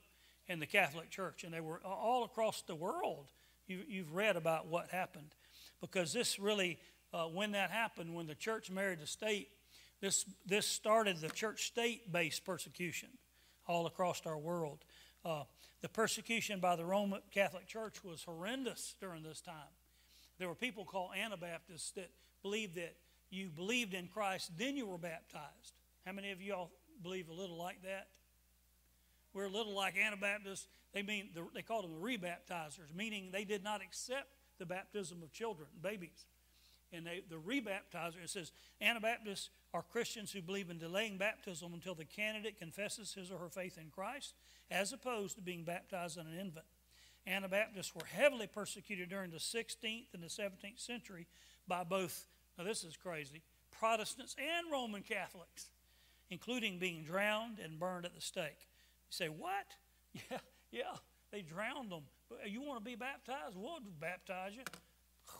and the Catholic Church. And they were all across the world. You, you've read about what happened. Because this really, uh, when that happened, when the church married the state, this, this started the church state based persecution all across our world. Uh, the persecution by the Roman Catholic Church was horrendous during this time. There were people called Anabaptists that believed that you believed in Christ, then you were baptized. How many of y'all believe a little like that? We're a little like Anabaptists. They mean they called them the rebaptizers, meaning they did not accept the baptism of children, babies. And they, the rebaptizer, it says Anabaptists are Christians who believe in delaying baptism until the candidate confesses his or her faith in Christ, as opposed to being baptized in an infant. Anabaptists were heavily persecuted during the 16th and the 17th century by both, now this is crazy, Protestants and Roman Catholics, including being drowned and burned at the stake. You say, what? Yeah, yeah, they drowned them. You want to be baptized? We'll baptize you.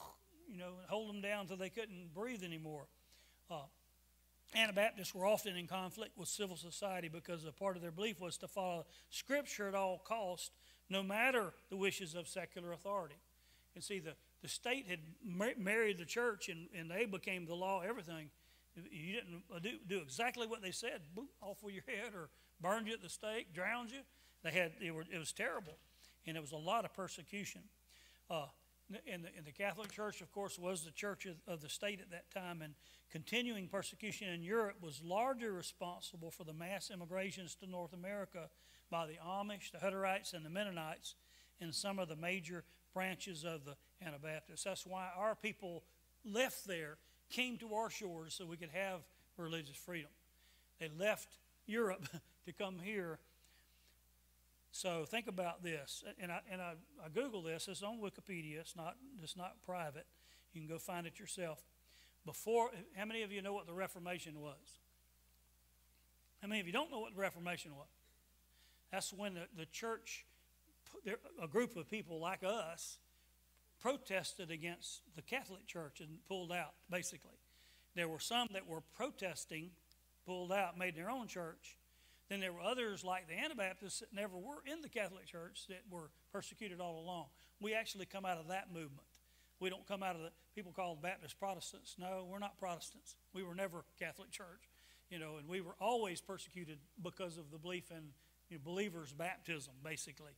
You know, hold them down until they couldn't breathe anymore. Uh, Anabaptists were often in conflict with civil society because a part of their belief was to follow Scripture at all costs, no matter the wishes of secular authority. And see, the, the state had married the church and, and they became the law, everything. You didn't do, do exactly what they said, boom, off with your head, or burned you at the stake, drowned you. They had, it, were, it was terrible, and it was a lot of persecution. Uh, and, the, and the Catholic Church, of course, was the church of, of the state at that time, and continuing persecution in Europe was largely responsible for the mass immigrations to North America by the Amish, the Hutterites, and the Mennonites, and some of the major branches of the Anabaptists. That's why our people left there, came to our shores so we could have religious freedom. They left Europe to come here. So think about this, and I and I, I Google this. It's on Wikipedia. It's not it's not private. You can go find it yourself. Before, how many of you know what the Reformation was? How many of you don't know what the Reformation was? That's when the, the church, a group of people like us, protested against the Catholic Church and pulled out, basically. There were some that were protesting, pulled out, made their own church. Then there were others like the Anabaptists that never were in the Catholic Church that were persecuted all along. We actually come out of that movement. We don't come out of the people called Baptist Protestants. No, we're not Protestants. We were never Catholic Church, you know, and we were always persecuted because of the belief in you know, believers' baptism, basically.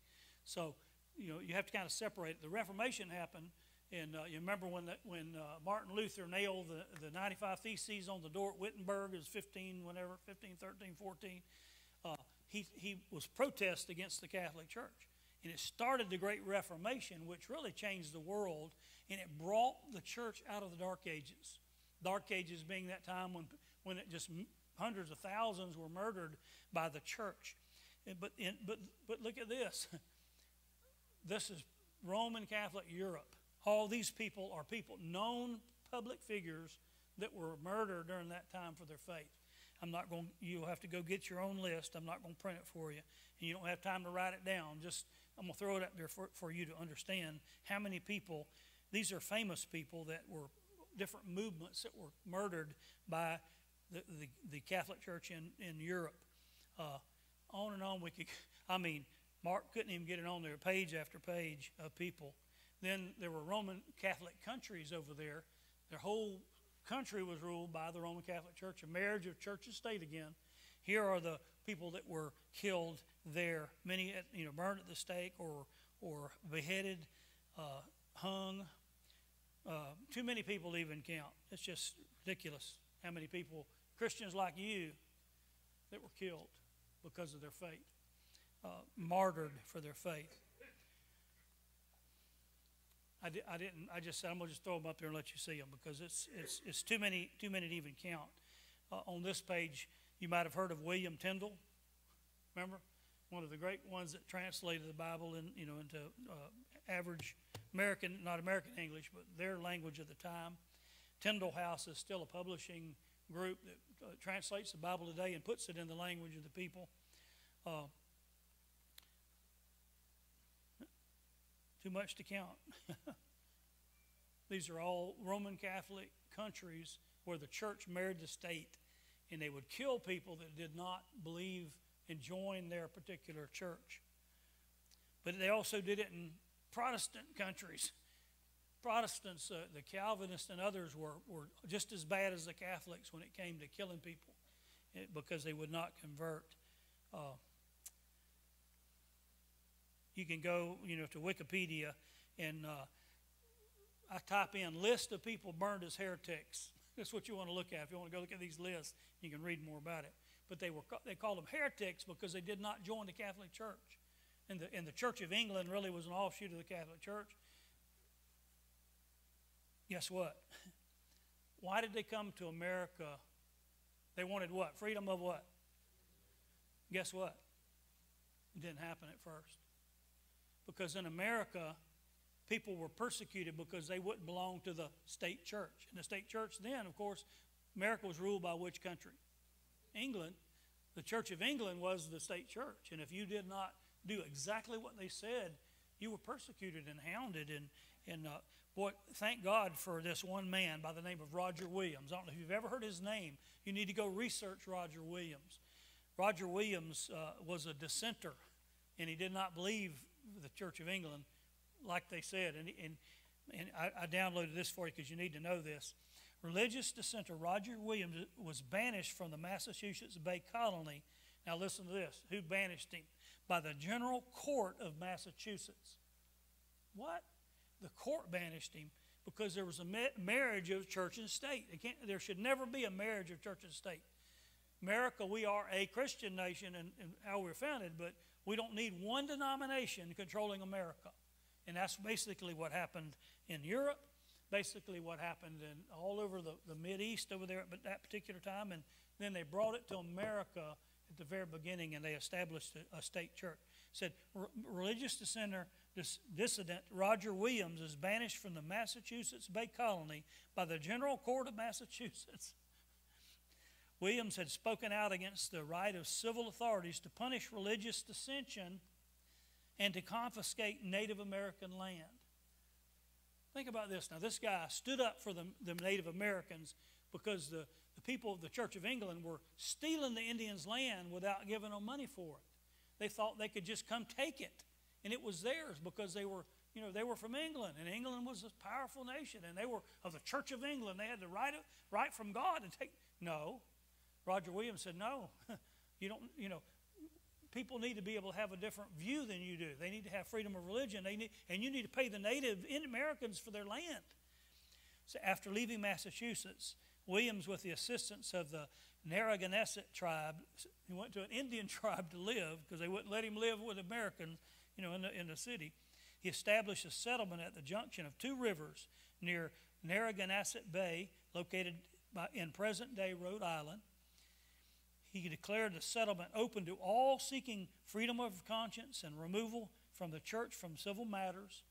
So you know, you have to kind of separate. The Reformation happened, and uh, you remember when the, when uh, Martin Luther nailed the, the 95 Theses on the door at Wittenberg, it was 15, whenever, 15, 13, 14. Uh, he, he was protest against the Catholic Church. And it started the Great Reformation, which really changed the world, and it brought the church out of the Dark Ages. Dark Ages being that time when, when it just hundreds of thousands were murdered by the church. But, in, but, but look at this. This is Roman Catholic Europe. All these people are people, known public figures that were murdered during that time for their faith. I'm not going. You'll have to go get your own list. I'm not going to print it for you, and you don't have time to write it down. Just I'm going to throw it up there for, for you to understand how many people. These are famous people that were different movements that were murdered by the, the, the Catholic Church in, in Europe. Uh, on and on we could. I mean, Mark couldn't even get it on there, page after page of people. Then there were Roman Catholic countries over there. Their whole country was ruled by the Roman Catholic Church, a marriage of church and state again. Here are the people that were killed there. Many, at, you know, burned at the stake or or beheaded, uh, hung. Uh, too many people even count. It's just ridiculous how many people, Christians like you, that were killed because of their faith uh, martyred for their faith. I, di- I didn't. I just said I'm gonna just throw them up there and let you see them because it's it's it's too many too many to even count. Uh, on this page, you might have heard of William Tyndale. Remember, one of the great ones that translated the Bible in you know into uh, average American, not American English, but their language of the time. Tyndale House is still a publishing group that uh, translates the Bible today and puts it in the language of the people. Uh, Too much to count. These are all Roman Catholic countries where the church married the state, and they would kill people that did not believe and join their particular church. But they also did it in Protestant countries. Protestants, uh, the Calvinists, and others were, were just as bad as the Catholics when it came to killing people eh, because they would not convert. Uh, you can go, you know, to Wikipedia and uh, I type in list of people burned as heretics. That's what you want to look at. If you want to go look at these lists, you can read more about it. But they were they called them heretics because they did not join the Catholic Church, and the and the Church of England really was an offshoot of the Catholic Church. Guess what? Why did they come to America? They wanted what? Freedom of what? Guess what? It didn't happen at first. Because in America, people were persecuted because they wouldn't belong to the state church. And the state church then, of course, America was ruled by which country? England. The Church of England was the state church. And if you did not do exactly what they said, you were persecuted and hounded. And, and uh, boy, thank God for this one man by the name of Roger Williams. I don't know if you've ever heard his name. You need to go research Roger Williams. Roger Williams uh, was a dissenter, and he did not believe the Church of England, like they said, and, and, and I, I downloaded this for you because you need to know this. Religious dissenter Roger Williams was banished from the Massachusetts Bay Colony. Now, listen to this who banished him? by the General Court of Massachusetts. What? The court banished him because there was a ma- marriage of church and state. There should never be a marriage of church and state. America, we are a Christian nation and, and how we're founded, but we don't need one denomination controlling America. And that's basically what happened in Europe, basically what happened in all over the, the Mid East over there at that particular time. And then they brought it to America at the very beginning and they established a, a state church. Said religious dissenter, dis, dissident Roger Williams is banished from the Massachusetts Bay Colony by the General Court of Massachusetts. Williams had spoken out against the right of civil authorities to punish religious dissension and to confiscate Native American land. Think about this now. This guy stood up for the, the Native Americans because the, the people of the Church of England were stealing the Indians' land without giving them money for it. They thought they could just come take it, and it was theirs because they were, you know, they were from England, and England was a powerful nation, and they were of the Church of England. They had the right, right from God to take. No, Roger Williams said, no, you don't, you know, people need to be able to have a different view than you do. They need to have freedom of religion. They need, and you need to pay the Native Americans for their land. So after leaving Massachusetts, Williams, with the assistance of the Narragansett tribe, he went to an Indian tribe to live because they wouldn't let him live with Americans, you know, in the, in the city. He established a settlement at the junction of two rivers near Narragansett Bay, located by, in present-day Rhode Island. He declared the settlement open to all seeking freedom of conscience and removal from the church from civil matters,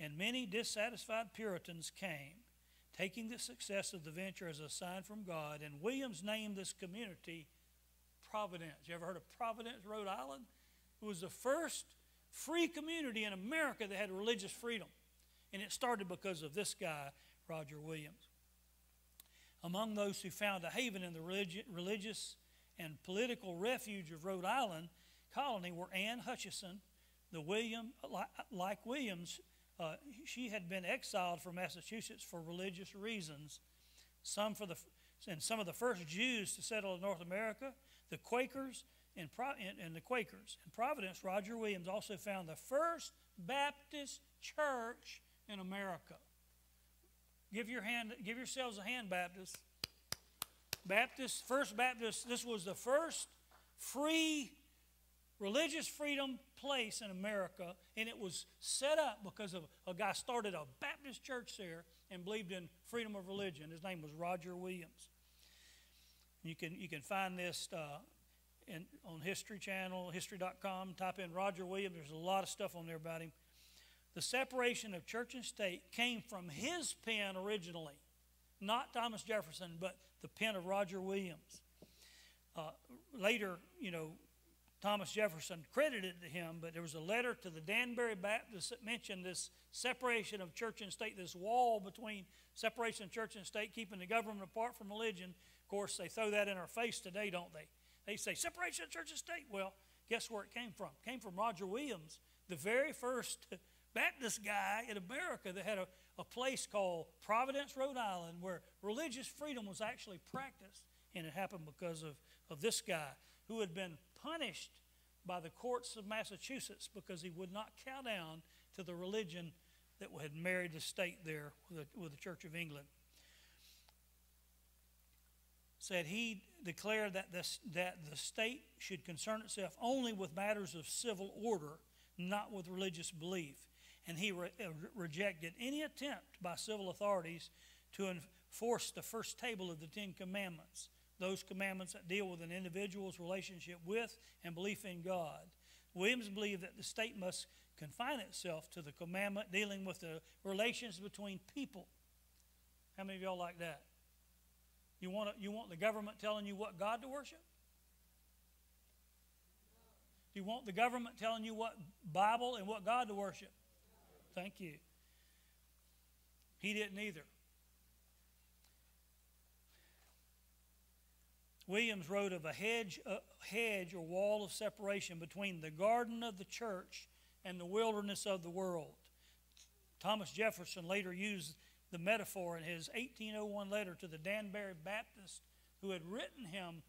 and many dissatisfied Puritans came, taking the success of the venture as a sign from God. And Williams named this community Providence. You ever heard of Providence, Rhode Island? It was the first free community in America that had religious freedom. And it started because of this guy, Roger Williams. Among those who found a haven in the religi- religious and political refuge of Rhode Island colony were Anne Hutchinson, the William, like Williams, uh, she had been exiled from Massachusetts for religious reasons. Some for the and some of the first Jews to settle in North America, the Quakers and, and the Quakers. In Providence, Roger Williams also found the first Baptist church in America. Give your hand, give yourselves a hand, Baptist. Baptist, First Baptist, this was the first free religious freedom place in America, and it was set up because of a guy started a Baptist church there and believed in freedom of religion. His name was Roger Williams. You can you can find this uh, in, on History Channel, History.com. Type in Roger Williams. There's a lot of stuff on there about him. The separation of church and state came from his pen originally, not Thomas Jefferson, but the pen of Roger Williams. Uh, later, you know, Thomas Jefferson credited to him, but there was a letter to the Danbury Baptist that mentioned this separation of church and state, this wall between separation of church and state, keeping the government apart from religion. Of course, they throw that in our face today, don't they? They say separation of church and state. Well, guess where it came from? It came from Roger Williams, the very first Baptist guy in America that had a, a place called Providence, Rhode Island, where religious freedom was actually practiced. And it happened because of, of this guy who had been punished by the courts of Massachusetts because he would not cow down to the religion that had married the state there with the, with the Church of England. Said he declared that, this, that the state should concern itself only with matters of civil order, not with religious belief and he re- uh, rejected any attempt by civil authorities to enforce the first table of the Ten Commandments, those commandments that deal with an individual's relationship with and belief in God. Williams believed that the state must confine itself to the commandment dealing with the relations between people. How many of y'all like that? You want, to, you want the government telling you what God to worship? Do you want the government telling you what Bible and what God to worship? Thank you. He didn't either. Williams wrote of a hedge, a hedge or wall of separation between the garden of the church and the wilderness of the world. Thomas Jefferson later used the metaphor in his 1801 letter to the Danbury Baptist, who had written him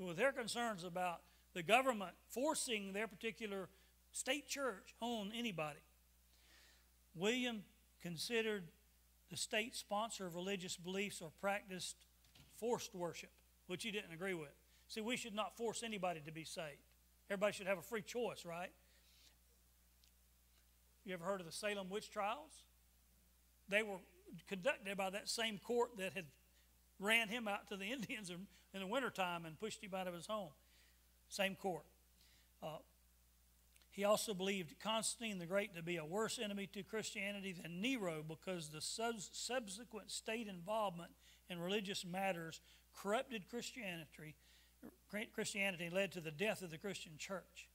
with their concerns about the government forcing their particular state church on anybody. William considered the state sponsor of religious beliefs or practiced forced worship, which he didn't agree with. See, we should not force anybody to be saved. Everybody should have a free choice, right? You ever heard of the Salem witch trials? They were conducted by that same court that had ran him out to the Indians in, in the wintertime and pushed him out of his home. Same court. Uh, he also believed Constantine the Great to be a worse enemy to Christianity than Nero because the sub- subsequent state involvement in religious matters corrupted Christianity, Christianity led to the death of the Christian church.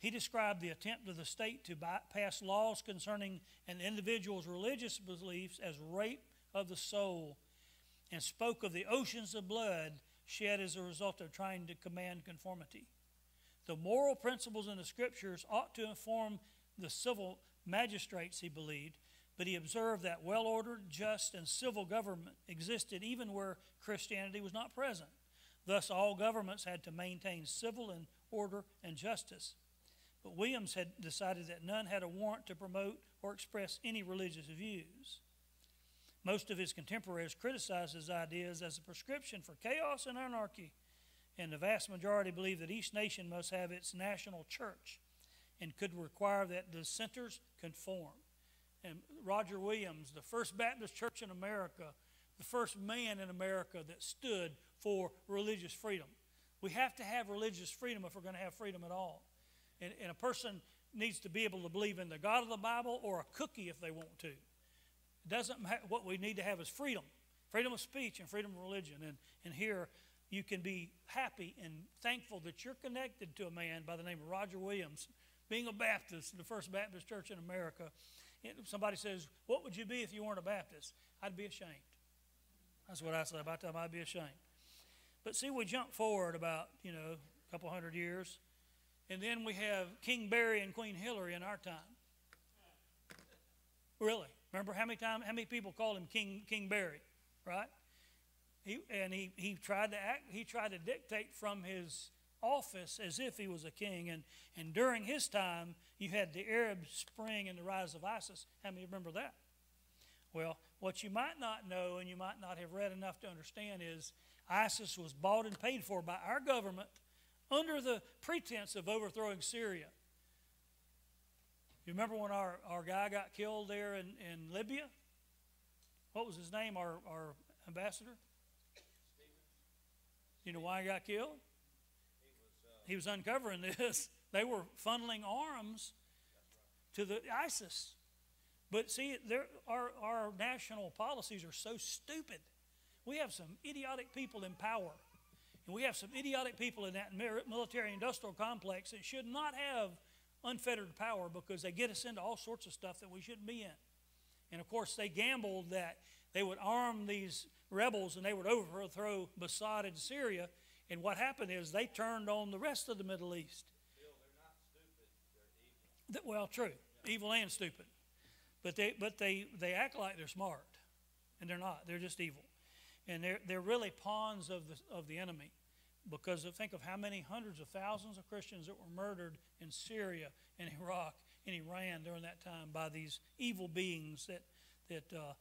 He described the attempt of the state to pass laws concerning an individual's religious beliefs as rape of the soul and spoke of the oceans of blood shed as a result of trying to command conformity. The moral principles in the scriptures ought to inform the civil magistrates, he believed, but he observed that well ordered, just, and civil government existed even where Christianity was not present. Thus, all governments had to maintain civil and order and justice. But Williams had decided that none had a warrant to promote or express any religious views. Most of his contemporaries criticized his ideas as a prescription for chaos and anarchy, and the vast majority believed that each nation must have its national church and could require that dissenters conform. And Roger Williams, the first Baptist church in America, the first man in America that stood for religious freedom. We have to have religious freedom if we're going to have freedom at all. And, and a person needs to be able to believe in the God of the Bible or a cookie if they want to. It doesn't matter. What we need to have is freedom freedom of speech and freedom of religion. And, and here you can be happy and thankful that you're connected to a man by the name of Roger Williams, being a Baptist, the first Baptist church in America. And somebody says, What would you be if you weren't a Baptist? I'd be ashamed. That's what I say about them. I'd be ashamed. But see, we jump forward about, you know, a couple hundred years. And then we have King Barry and Queen Hillary in our time. Really? Remember how many time, how many people called him King King Barry, right? He and he he tried to act. He tried to dictate from his office as if he was a king. And and during his time, you had the Arab Spring and the rise of ISIS. How many remember that? Well, what you might not know and you might not have read enough to understand is ISIS was bought and paid for by our government under the pretense of overthrowing Syria. You remember when our, our guy got killed there in, in Libya? What was his name, our, our ambassador? You know why he got killed? He was uh, uncovering this. They were funneling arms to the ISIS. But see, our, our national policies are so stupid. We have some idiotic people in power. And we have some idiotic people in that military industrial complex that should not have unfettered power because they get us into all sorts of stuff that we shouldn't be in. And of course, they gambled that they would arm these rebels and they would overthrow Assad in Syria. And what happened is they turned on the rest of the Middle East. Stupid, well, true. Evil and stupid. But they, but they, they act like they're smart. And they're not. They're just evil. And they're, they're really pawns of the, of the enemy. Because think of how many hundreds of thousands of Christians that were murdered in Syria and Iraq and Iran during that time by these evil beings that, that uh,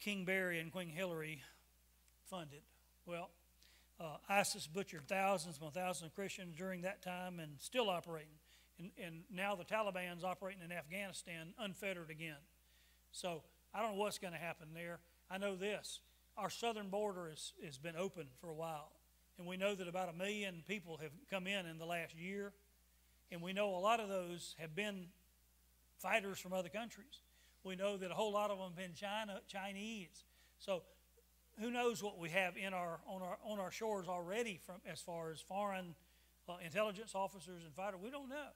King Barry and Queen Hillary funded. Well, uh, ISIS butchered thousands upon thousands of Christians during that time and still operating. And, and now the Taliban's operating in Afghanistan unfettered again. So I don't know what's going to happen there. I know this our southern border has, has been open for a while. And we know that about a million people have come in in the last year. And we know a lot of those have been fighters from other countries. We know that a whole lot of them have been China, Chinese. So who knows what we have in our, on, our, on our shores already from, as far as foreign uh, intelligence officers and fighters? We don't know.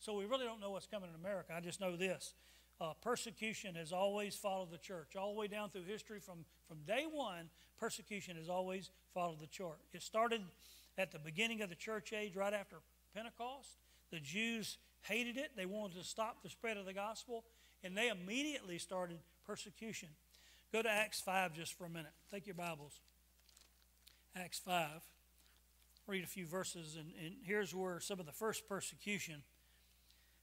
So we really don't know what's coming in America. I just know this. Uh, persecution has always followed the church. All the way down through history, from, from day one, persecution has always followed the church. It started at the beginning of the church age, right after Pentecost. The Jews hated it, they wanted to stop the spread of the gospel, and they immediately started persecution. Go to Acts 5 just for a minute. Take your Bibles. Acts 5. read a few verses, and, and here's where some of the first persecution.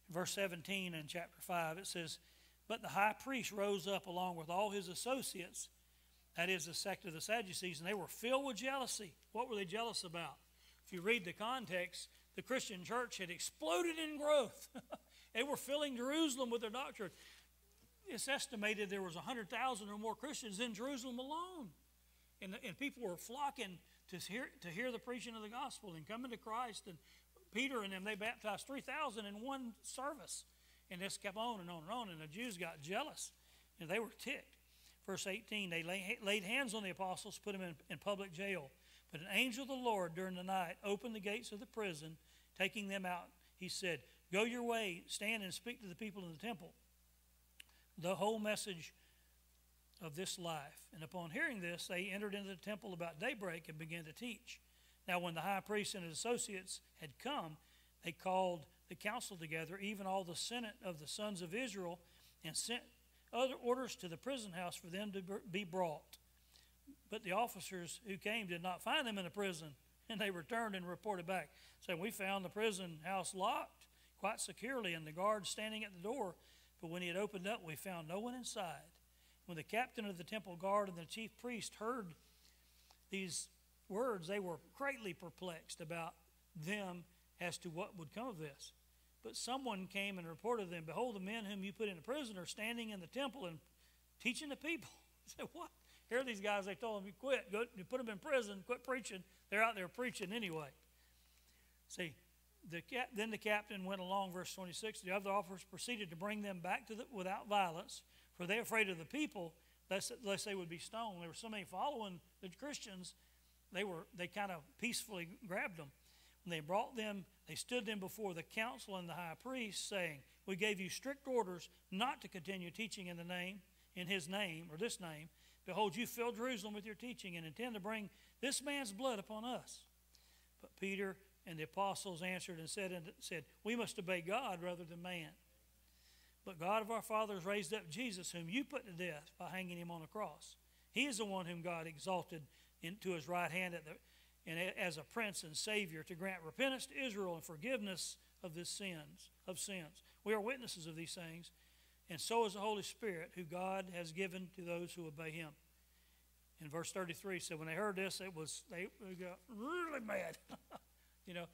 Verse 17 in chapter 5, it says, But the high priest rose up along with all his associates, that is, the sect of the Sadducees, and they were filled with jealousy. What were they jealous about? If you read the context, the Christian church had exploded in growth. they were filling Jerusalem with their doctrine. It's estimated there was 100,000 or more Christians in Jerusalem alone. And, and people were flocking to hear, to hear the preaching of the gospel and coming to Christ. And Peter and them, they baptized 3,000 in one service. And this kept on and on and on. And the Jews got jealous. And they were ticked. Verse 18, they lay, laid hands on the apostles, put them in, in public jail. But an angel of the Lord during the night opened the gates of the prison, taking them out. He said, Go your way, stand and speak to the people in the temple. The whole message of this life. And upon hearing this, they entered into the temple about daybreak and began to teach. Now, when the high priest and his associates had come, they called the council together, even all the senate of the sons of Israel, and sent other orders to the prison house for them to be brought. But the officers who came did not find them in the prison, and they returned and reported back, saying, We found the prison house locked quite securely, and the guards standing at the door. But when he had opened up, we found no one inside. When the captain of the temple guard and the chief priest heard these words, they were greatly perplexed about them as to what would come of this. But someone came and reported them, Behold, the men whom you put into prison are standing in the temple and teaching the people. I said, What? Here are these guys, they told them, You quit. Go, you put them in prison, quit preaching. They're out there preaching anyway. See, the cap, then the captain went along, verse 26. The other officers proceeded to bring them back to the, without violence, for they're afraid of the people, lest, lest they would be stoned. There were so many following the Christians, they were they kind of peacefully grabbed them. When they brought them, they stood them before the council and the high priest, saying, "We gave you strict orders not to continue teaching in the name, in His name or this name. Behold, you fill Jerusalem with your teaching and intend to bring this man's blood upon us." But Peter and the apostles answered and said, and said, We must obey God rather than man. But God of our fathers raised up Jesus, whom you put to death by hanging him on a cross. He is the one whom God exalted into his right hand at the, and as a prince and savior to grant repentance to Israel and forgiveness of the sins of sins. We are witnesses of these things, and so is the Holy Spirit, who God has given to those who obey Him. In verse 33 said, when they heard this, it was they, they got really mad. you know,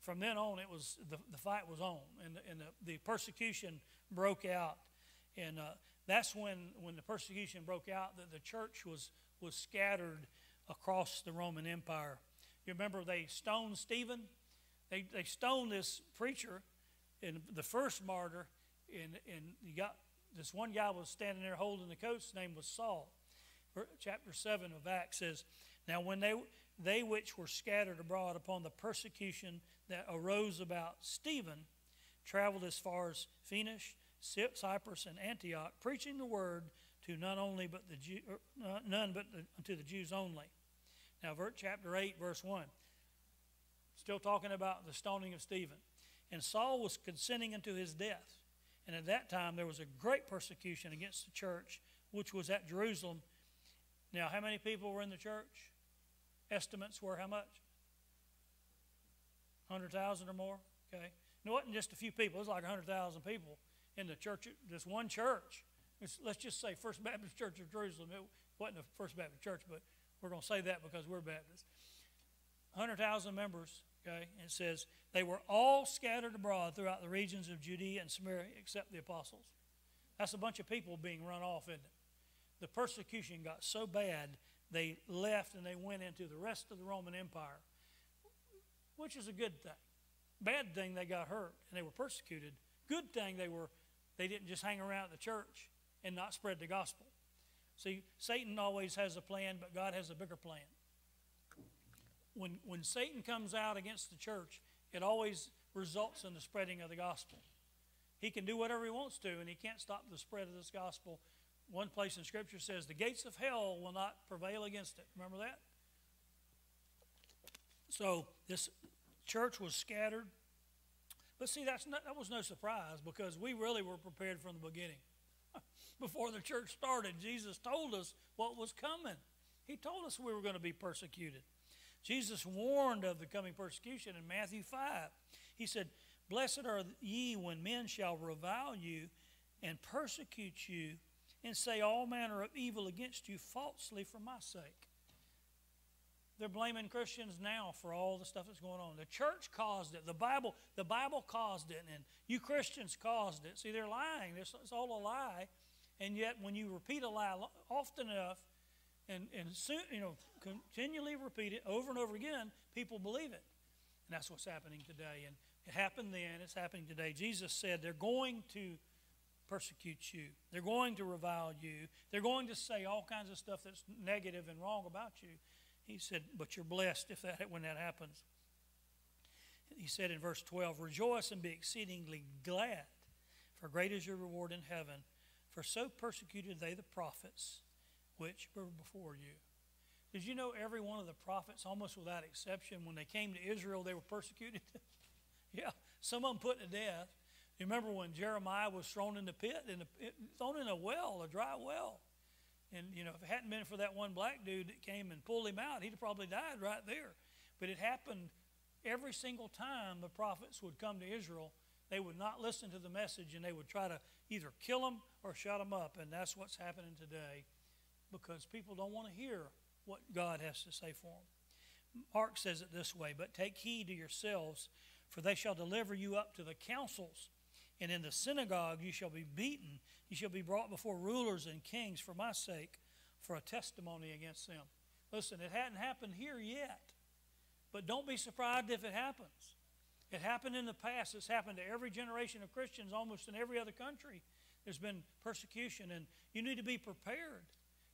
from then on, it was the, the fight was on, and, and the, the persecution broke out, and uh, that's when when the persecution broke out that the church was was scattered across the Roman Empire. You remember they stoned Stephen? They, they stoned this preacher, and the first martyr, and, and you got this one guy was standing there holding the coat. His name was Saul. Chapter 7 of Acts says, Now when they, they which were scattered abroad upon the persecution that arose about Stephen traveled as far as Phoenix, Cyprus, and Antioch, preaching the word to none only but the Jew, uh, none but the, to the Jews only. Now, chapter 8, verse 1. Still talking about the stoning of Stephen. And Saul was consenting unto his death. And at that time, there was a great persecution against the church, which was at Jerusalem. Now, how many people were in the church? Estimates were how much? 100,000 or more? Okay. And it wasn't just a few people, it was like 100,000 people in the church, this one church. Let's just say First Baptist Church of Jerusalem. It wasn't the First Baptist church, but we're going to say that because we're Baptists. 100,000 members, okay? And it says, they were all scattered abroad throughout the regions of Judea and Samaria except the apostles. That's a bunch of people being run off, isn't it? The persecution got so bad, they left and they went into the rest of the Roman Empire, which is a good thing. Bad thing, they got hurt and they were persecuted. Good thing, they were they didn't just hang around at the church and not spread the gospel. See, Satan always has a plan, but God has a bigger plan. When, when Satan comes out against the church, it always results in the spreading of the gospel. He can do whatever he wants to, and he can't stop the spread of this gospel. One place in Scripture says, The gates of hell will not prevail against it. Remember that? So this church was scattered. But see, that's not, that was no surprise because we really were prepared from the beginning before the church started, Jesus told us what was coming. He told us we were going to be persecuted. Jesus warned of the coming persecution in Matthew 5. He said, Blessed are ye when men shall revile you and persecute you and say all manner of evil against you falsely for my sake. They're blaming Christians now for all the stuff that's going on. The church caused it. The Bible, the Bible caused it, and you Christians caused it. See, they're lying. It's, all a lie. And yet, when you repeat a lie often enough, and, and soon, you know, continually repeat it over and over again, people believe it. And that's what's happening today. And it happened then, it's happening today. Jesus said they're going to persecute you. They're going to revile you. They're going to say all kinds of stuff that's negative and wrong about you. He said, but you're blessed if that when that happens. He said in verse 12, Rejoice and be exceedingly glad, for great is your reward in heaven. For so persecuted they the prophets which were before you. Did you know every one of the prophets, almost without exception, when they came to Israel, they were persecuted? yeah, some of them put to death. You remember when Jeremiah was thrown in the pit, in the, thrown in a well, a dry well. And, you know, if it hadn't been for that one black dude that came and pulled him out, he'd have probably died right there. But it happened every single time the prophets would come to Israel. They would not listen to the message and they would try to either kill them or shut them up. And that's what's happening today because people don't want to hear what God has to say for them. Mark says it this way But take heed to yourselves, for they shall deliver you up to the councils, and in the synagogue you shall be beaten you shall be brought before rulers and kings for my sake, for a testimony against them. Listen, it hadn't happened here yet, but don't be surprised if it happens. It happened in the past. It's happened to every generation of Christians almost in every other country. There's been persecution, and you need to be prepared.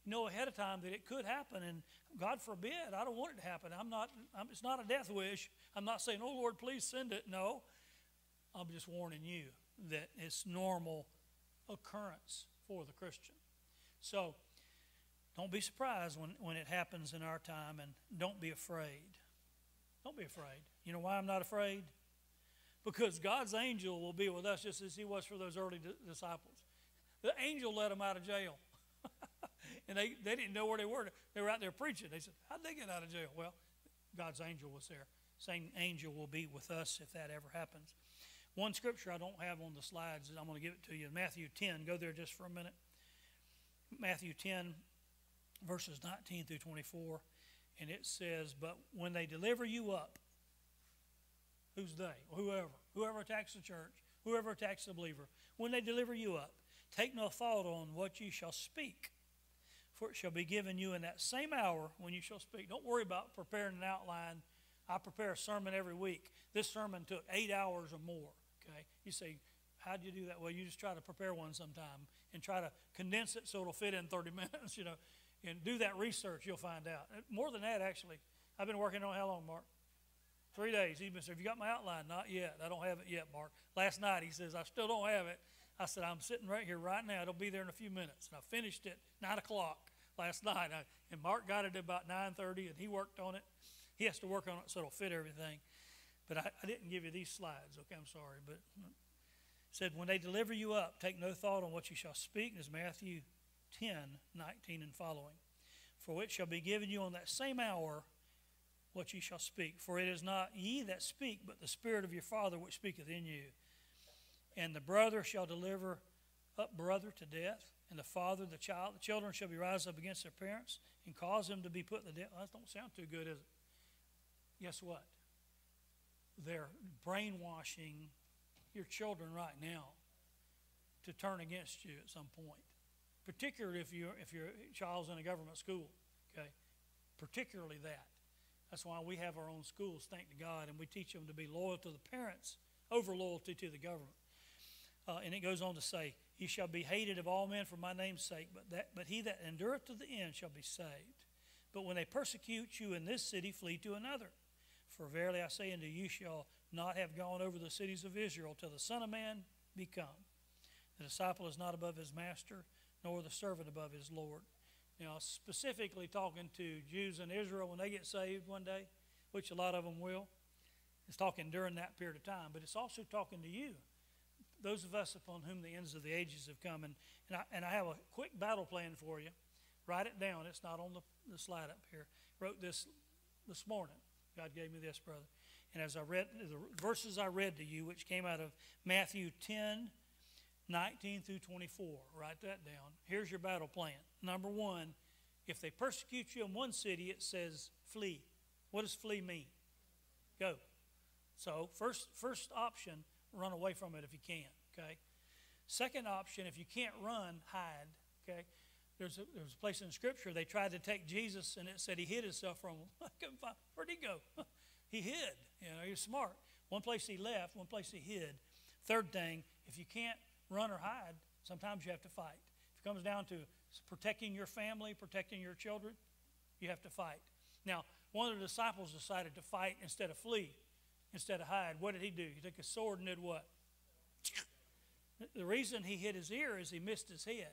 You know ahead of time that it could happen, and God forbid, I don't want it to happen. I'm not, I'm, it's not a death wish. I'm not saying, oh Lord, please send it. No, I'm just warning you that it's normal occurrence for the Christian. So don't be surprised when, when it happens in our time and don't be afraid. Don't be afraid. You know why I'm not afraid? Because God's angel will be with us just as he was for those early di- disciples. The angel let them out of jail. and they, they didn't know where they were. They were out there preaching. They said, How'd they get out of jail? Well, God's angel was there. Same angel will be with us if that ever happens. One scripture I don't have on the slides, and I'm going to give it to you. Matthew 10. Go there just for a minute. Matthew 10, verses 19 through 24. And it says, But when they deliver you up, who's they? Whoever. Whoever attacks the church, whoever attacks the believer, when they deliver you up, take no thought on what you shall speak, for it shall be given you in that same hour when you shall speak. Don't worry about preparing an outline. I prepare a sermon every week. This sermon took eight hours or more. Okay? You say, how do you do that? Well, you just try to prepare one sometime and try to condense it so it'll fit in 30 minutes, you know, and do that research, you'll find out. More than that, actually. I've been working on how long, Mark? Three days. He's been saying, Have you got my outline? Not yet. I don't have it yet, Mark. Last night he says, I still don't have it. I said, I'm sitting right here right now. It'll be there in a few minutes. And I finished it 9 o'clock last night. I, and Mark got it about 9.30 and he worked on it. He has to work on it so it'll fit everything. But I, I didn't give you these slides, okay? I'm sorry. But said, When they deliver you up, take no thought on what you shall speak. Is Matthew 10, 19 and following. For it shall be given you on that same hour what ye shall speak. For it is not ye that speak, but the Spirit of your Father which speaketh in you. And the brother shall deliver up brother to death, and the father the child. The children shall be raised up against their parents, and cause them to be put to death. That don't sound too good, is it? Guess what? they're brainwashing your children right now to turn against you at some point. Particularly if you if your child's in a government school, okay? Particularly that. That's why we have our own schools, thank to God, and we teach them to be loyal to the parents over loyalty to the government. Uh, and it goes on to say, "Ye shall be hated of all men for my name's sake, but that but he that endureth to the end shall be saved. But when they persecute you in this city, flee to another." For verily I say unto you, you shall not have gone over the cities of Israel till the Son of Man be come. The disciple is not above his master, nor the servant above his Lord. Now, specifically talking to Jews in Israel when they get saved one day, which a lot of them will, it's talking during that period of time, but it's also talking to you, those of us upon whom the ends of the ages have come. And, and, I, and I have a quick battle plan for you. Write it down. It's not on the, the slide up here. Wrote this this morning. God gave me this, brother. And as I read the verses I read to you, which came out of Matthew 10, 19 through 24, write that down. Here's your battle plan. Number one, if they persecute you in one city, it says flee. What does flee mean? Go. So, first, first option, run away from it if you can, okay? Second option, if you can't run, hide, okay? There's a, there's a place in Scripture they tried to take Jesus and it said he hid himself from them. I couldn't find, where'd he go? he hid. You know, he was smart. One place he left, one place he hid. Third thing, if you can't run or hide, sometimes you have to fight. If it comes down to protecting your family, protecting your children, you have to fight. Now, one of the disciples decided to fight instead of flee, instead of hide. What did he do? He took his sword and did what? The reason he hit his ear is he missed his head.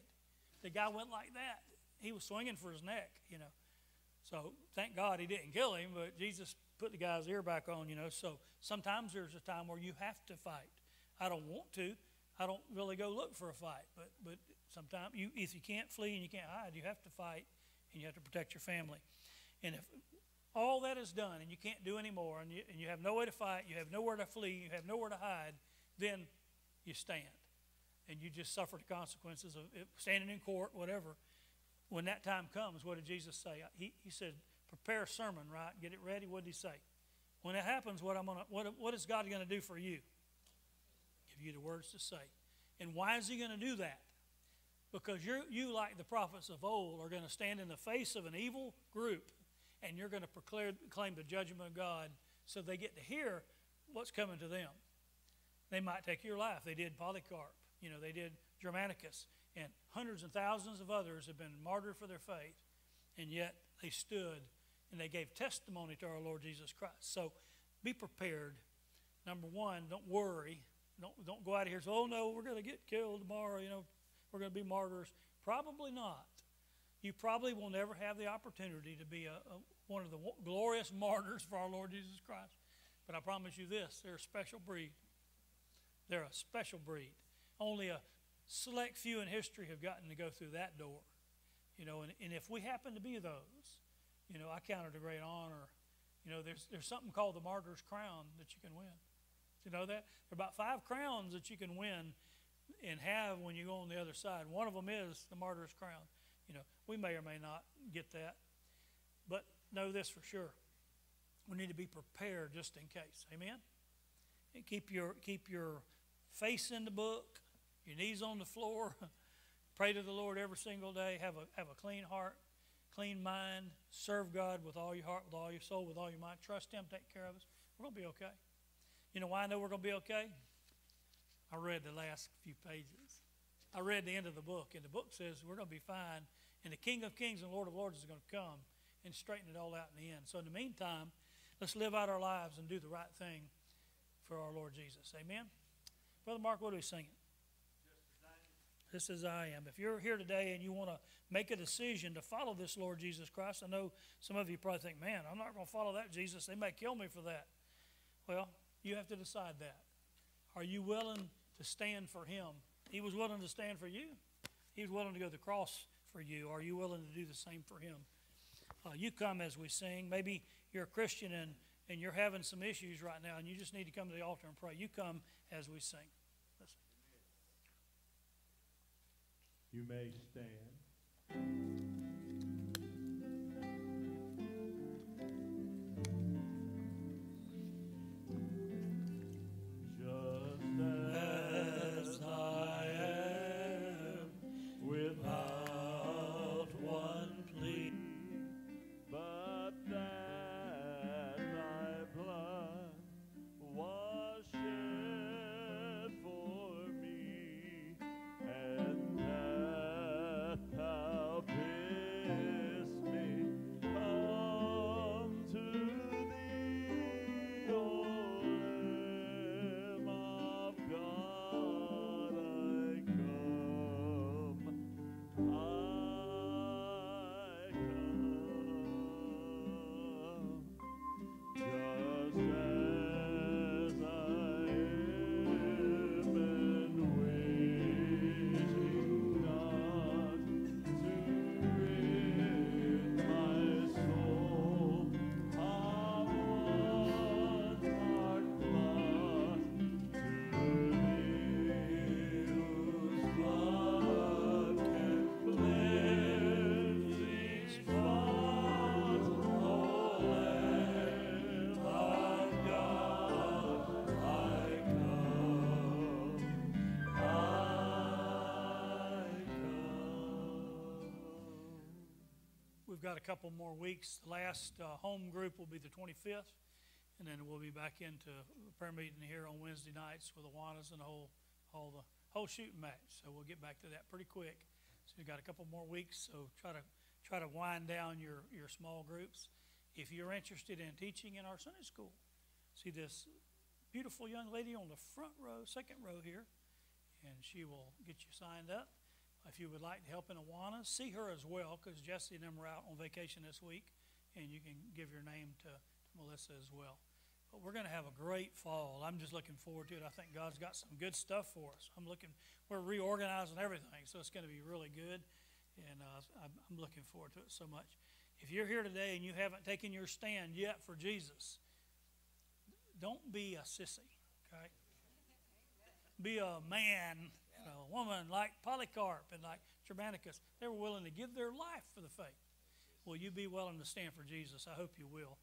The guy went like that. He was swinging for his neck, you know. So thank God he didn't kill him, but Jesus put the guy's ear back on, you know. So sometimes there's a time where you have to fight. I don't want to. I don't really go look for a fight, but but sometimes you if you can't flee and you can't hide, you have to fight and you have to protect your family. And if all that is done and you can't do anymore and you, and you have no way to fight, you have nowhere to flee, you have nowhere to hide, then you stand and you just suffer the consequences of it, standing in court, whatever. When that time comes, what did Jesus say? He, he said, prepare a sermon, right? Get it ready. What did he say? When it happens, what, I'm gonna, what, what is God going to do for you? Give you the words to say. And why is he going to do that? Because you you, like the prophets of old, are going to stand in the face of an evil group and you're going to proclaim, claim the judgment of God so they get to hear what's coming to them. They might take your life. They did Polycarp. You know, they did Germanicus. And hundreds and thousands of others have been martyred for their faith. And yet they stood and they gave testimony to our Lord Jesus Christ. So be prepared. Number one, don't worry. Don't, don't go out of here and say, oh no, we're going to get killed tomorrow. You know, we're going to be martyrs. Probably not. You probably will never have the opportunity to be a, a, one of the glorious martyrs for our Lord Jesus Christ. But I promise you this they're a special breed. They're a special breed. Only a select few in history have gotten to go through that door. You know, and, and if we happen to be those, you know, I count it a great honor. You know, there's, there's something called the martyr's crown that you can win. You know that? There are about five crowns that you can win and have when you go on the other side. One of them is the martyr's crown. You know, we may or may not get that. But know this for sure. We need to be prepared just in case. Amen? And keep your keep your face in the book, your knees on the floor. Pray to the Lord every single day. Have a, have a clean heart, clean mind. Serve God with all your heart, with all your soul, with all your mind. Trust Him, take care of us. We're going to be okay. You know why I know we're going to be okay? I read the last few pages. I read the end of the book, and the book says we're going to be fine, and the King of Kings and Lord of Lords is going to come and straighten it all out in the end. So, in the meantime, let's live out our lives and do the right thing for our Lord Jesus. Amen. Brother Mark, what are we singing? Just as I am. If you're here today and you want to make a decision to follow this Lord Jesus Christ, I know some of you probably think, man, I'm not going to follow that Jesus. They may kill me for that. Well, you have to decide that. Are you willing to stand for Him? He was willing to stand for you. He was willing to go to the cross for you. Are you willing to do the same for Him? Uh, you come as we sing. Maybe you're a Christian and and you're having some issues right now and you just need to come to the altar and pray, you come as we sing. Listen.
You may stand.
We've got a couple more weeks. The last uh, home group will be the 25th, and then we'll be back into prayer meeting here on Wednesday nights with Awanas and the whole, all the whole shooting match. So we'll get back to that pretty quick. So we've got a couple more weeks. So try to try to wind down your your small groups. If you're interested in teaching in our Sunday school, see this beautiful young lady on the front row, second row here, and she will get you signed up. If you would like to help in Awana, see her as well, because Jesse and them are out on vacation this week, and you can give your name to, to Melissa as well. But we're going to have a great fall. I'm just looking forward to it. I think God's got some good stuff for us. I'm looking, we're reorganizing everything, so it's going to be really good, and uh, I'm, I'm looking forward to it so much. If you're here today and you haven't taken your stand yet for Jesus, don't be a sissy, okay? Be a man a woman like Polycarp and like Germanicus. They were willing to give their life for the faith. Will you be willing to stand for Jesus? I hope you will.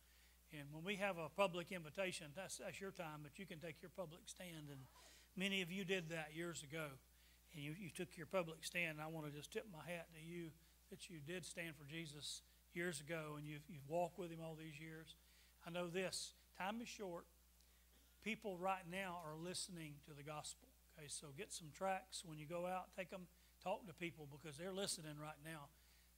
And when we have a public invitation, that's, that's your time, but you can take your public stand. And many of you did that years ago. And you, you took your public stand. And I want to just tip my hat to you that you did stand for Jesus years ago and you've, you've walked with him all these years. I know this time is short. People right now are listening to the gospel. Okay, so get some tracks when you go out, take them, talk to people because they're listening right now.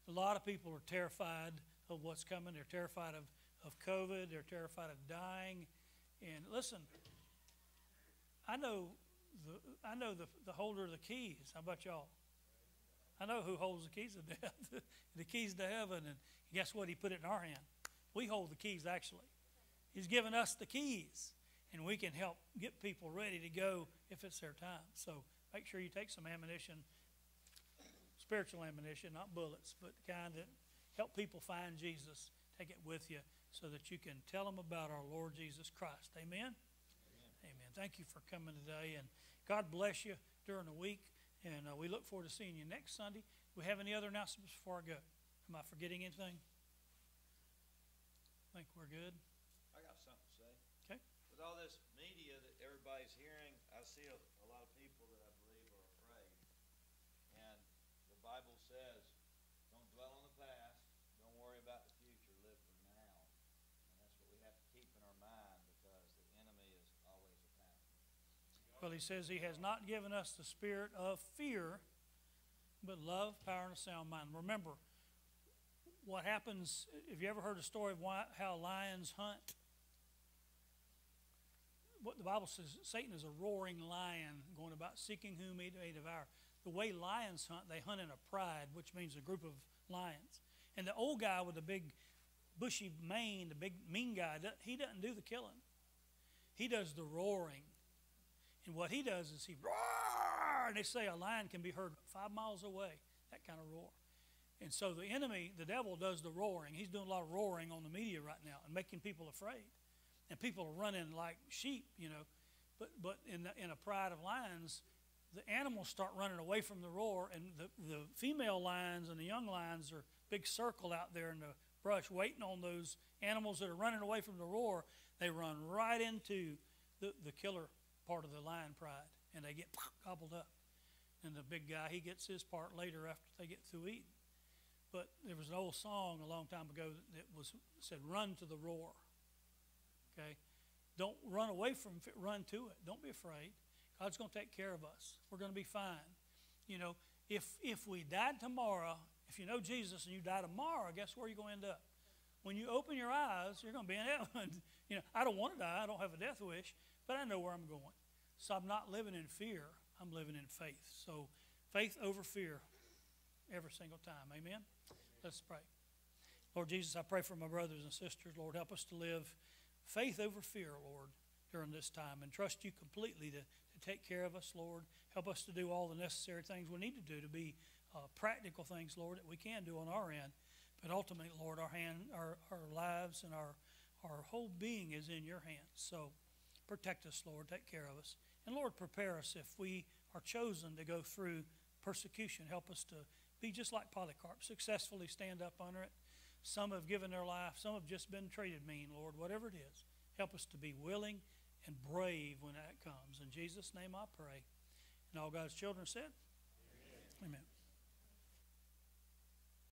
A lot of people are terrified of what's coming. They're terrified of, of COVID. They're terrified of dying. And listen, I know the I know the, the holder of the keys. How about y'all? I know who holds the keys of death, the keys to heaven, and guess what? He put it in our hand. We hold the keys actually. He's given us the keys and we can help get people ready to go if it's their time. So make sure you take some ammunition, spiritual ammunition, not bullets, but the kind that help people find Jesus. Take it with you so that you can tell them about our Lord Jesus Christ. Amen? Amen. Amen. Thank you for coming today, and God bless you during the week. And uh, we look forward to seeing you next Sunday. Do we have any other announcements before I go? Am I forgetting anything? I think we're good.
I got something to say. With all this media that everybody's hearing, I see a, a lot of people that I believe are afraid. And the Bible says, don't dwell on the past, don't worry about the future, live for now. And that's what we have to keep in our mind because the enemy is always attacking.
Well, he says he has not given us the spirit of fear, but love, power, and a sound mind. Remember, what happens, have you ever heard a story of why, how lions hunt? What the Bible says, Satan is a roaring lion going about seeking whom he may devour. The way lions hunt, they hunt in a pride, which means a group of lions. And the old guy with the big bushy mane, the big mean guy, he doesn't do the killing. He does the roaring. And what he does is he roar, and they say a lion can be heard five miles away, that kind of roar. And so the enemy, the devil, does the roaring. He's doing a lot of roaring on the media right now and making people afraid. And people are running like sheep, you know. But, but in, the, in a pride of lions, the animals start running away from the roar, and the, the female lions and the young lions are big circle out there in the brush waiting on those animals that are running away from the roar. They run right into the, the killer part of the lion pride, and they get gobbled up. And the big guy, he gets his part later after they get through eating. But there was an old song a long time ago that was said, "Run to the roar." Okay, don't run away from it. Run to it. Don't be afraid. God's going to take care of us. We're going to be fine. You know, if if we died tomorrow, if you know Jesus and you die tomorrow, guess where you're going to end up? When you open your eyes, you're going to be in heaven. you know, I don't want to die. I don't have a death wish, but I know where I'm going. So I'm not living in fear. I'm living in faith. So faith over fear every single time. Amen. Let's pray. Lord Jesus, I pray for my brothers and sisters. Lord, help us to live faith over fear, Lord, during this time and trust you completely to, to take care of us, Lord. Help us to do all the necessary things we need to do to be uh, practical things, Lord, that we can do on our end. But ultimately, Lord, our hand, our, our lives and our, our whole being is in your hands. So protect us, Lord. Take care of us. And Lord, prepare us if we are chosen to go through persecution. Help us to be just like Polycarp, successfully stand up under it. Some have given their life, some have just been treated mean, Lord, whatever it is. Help us to be willing and brave when that comes. In Jesus' name I pray. And all God's children said, Amen. Amen.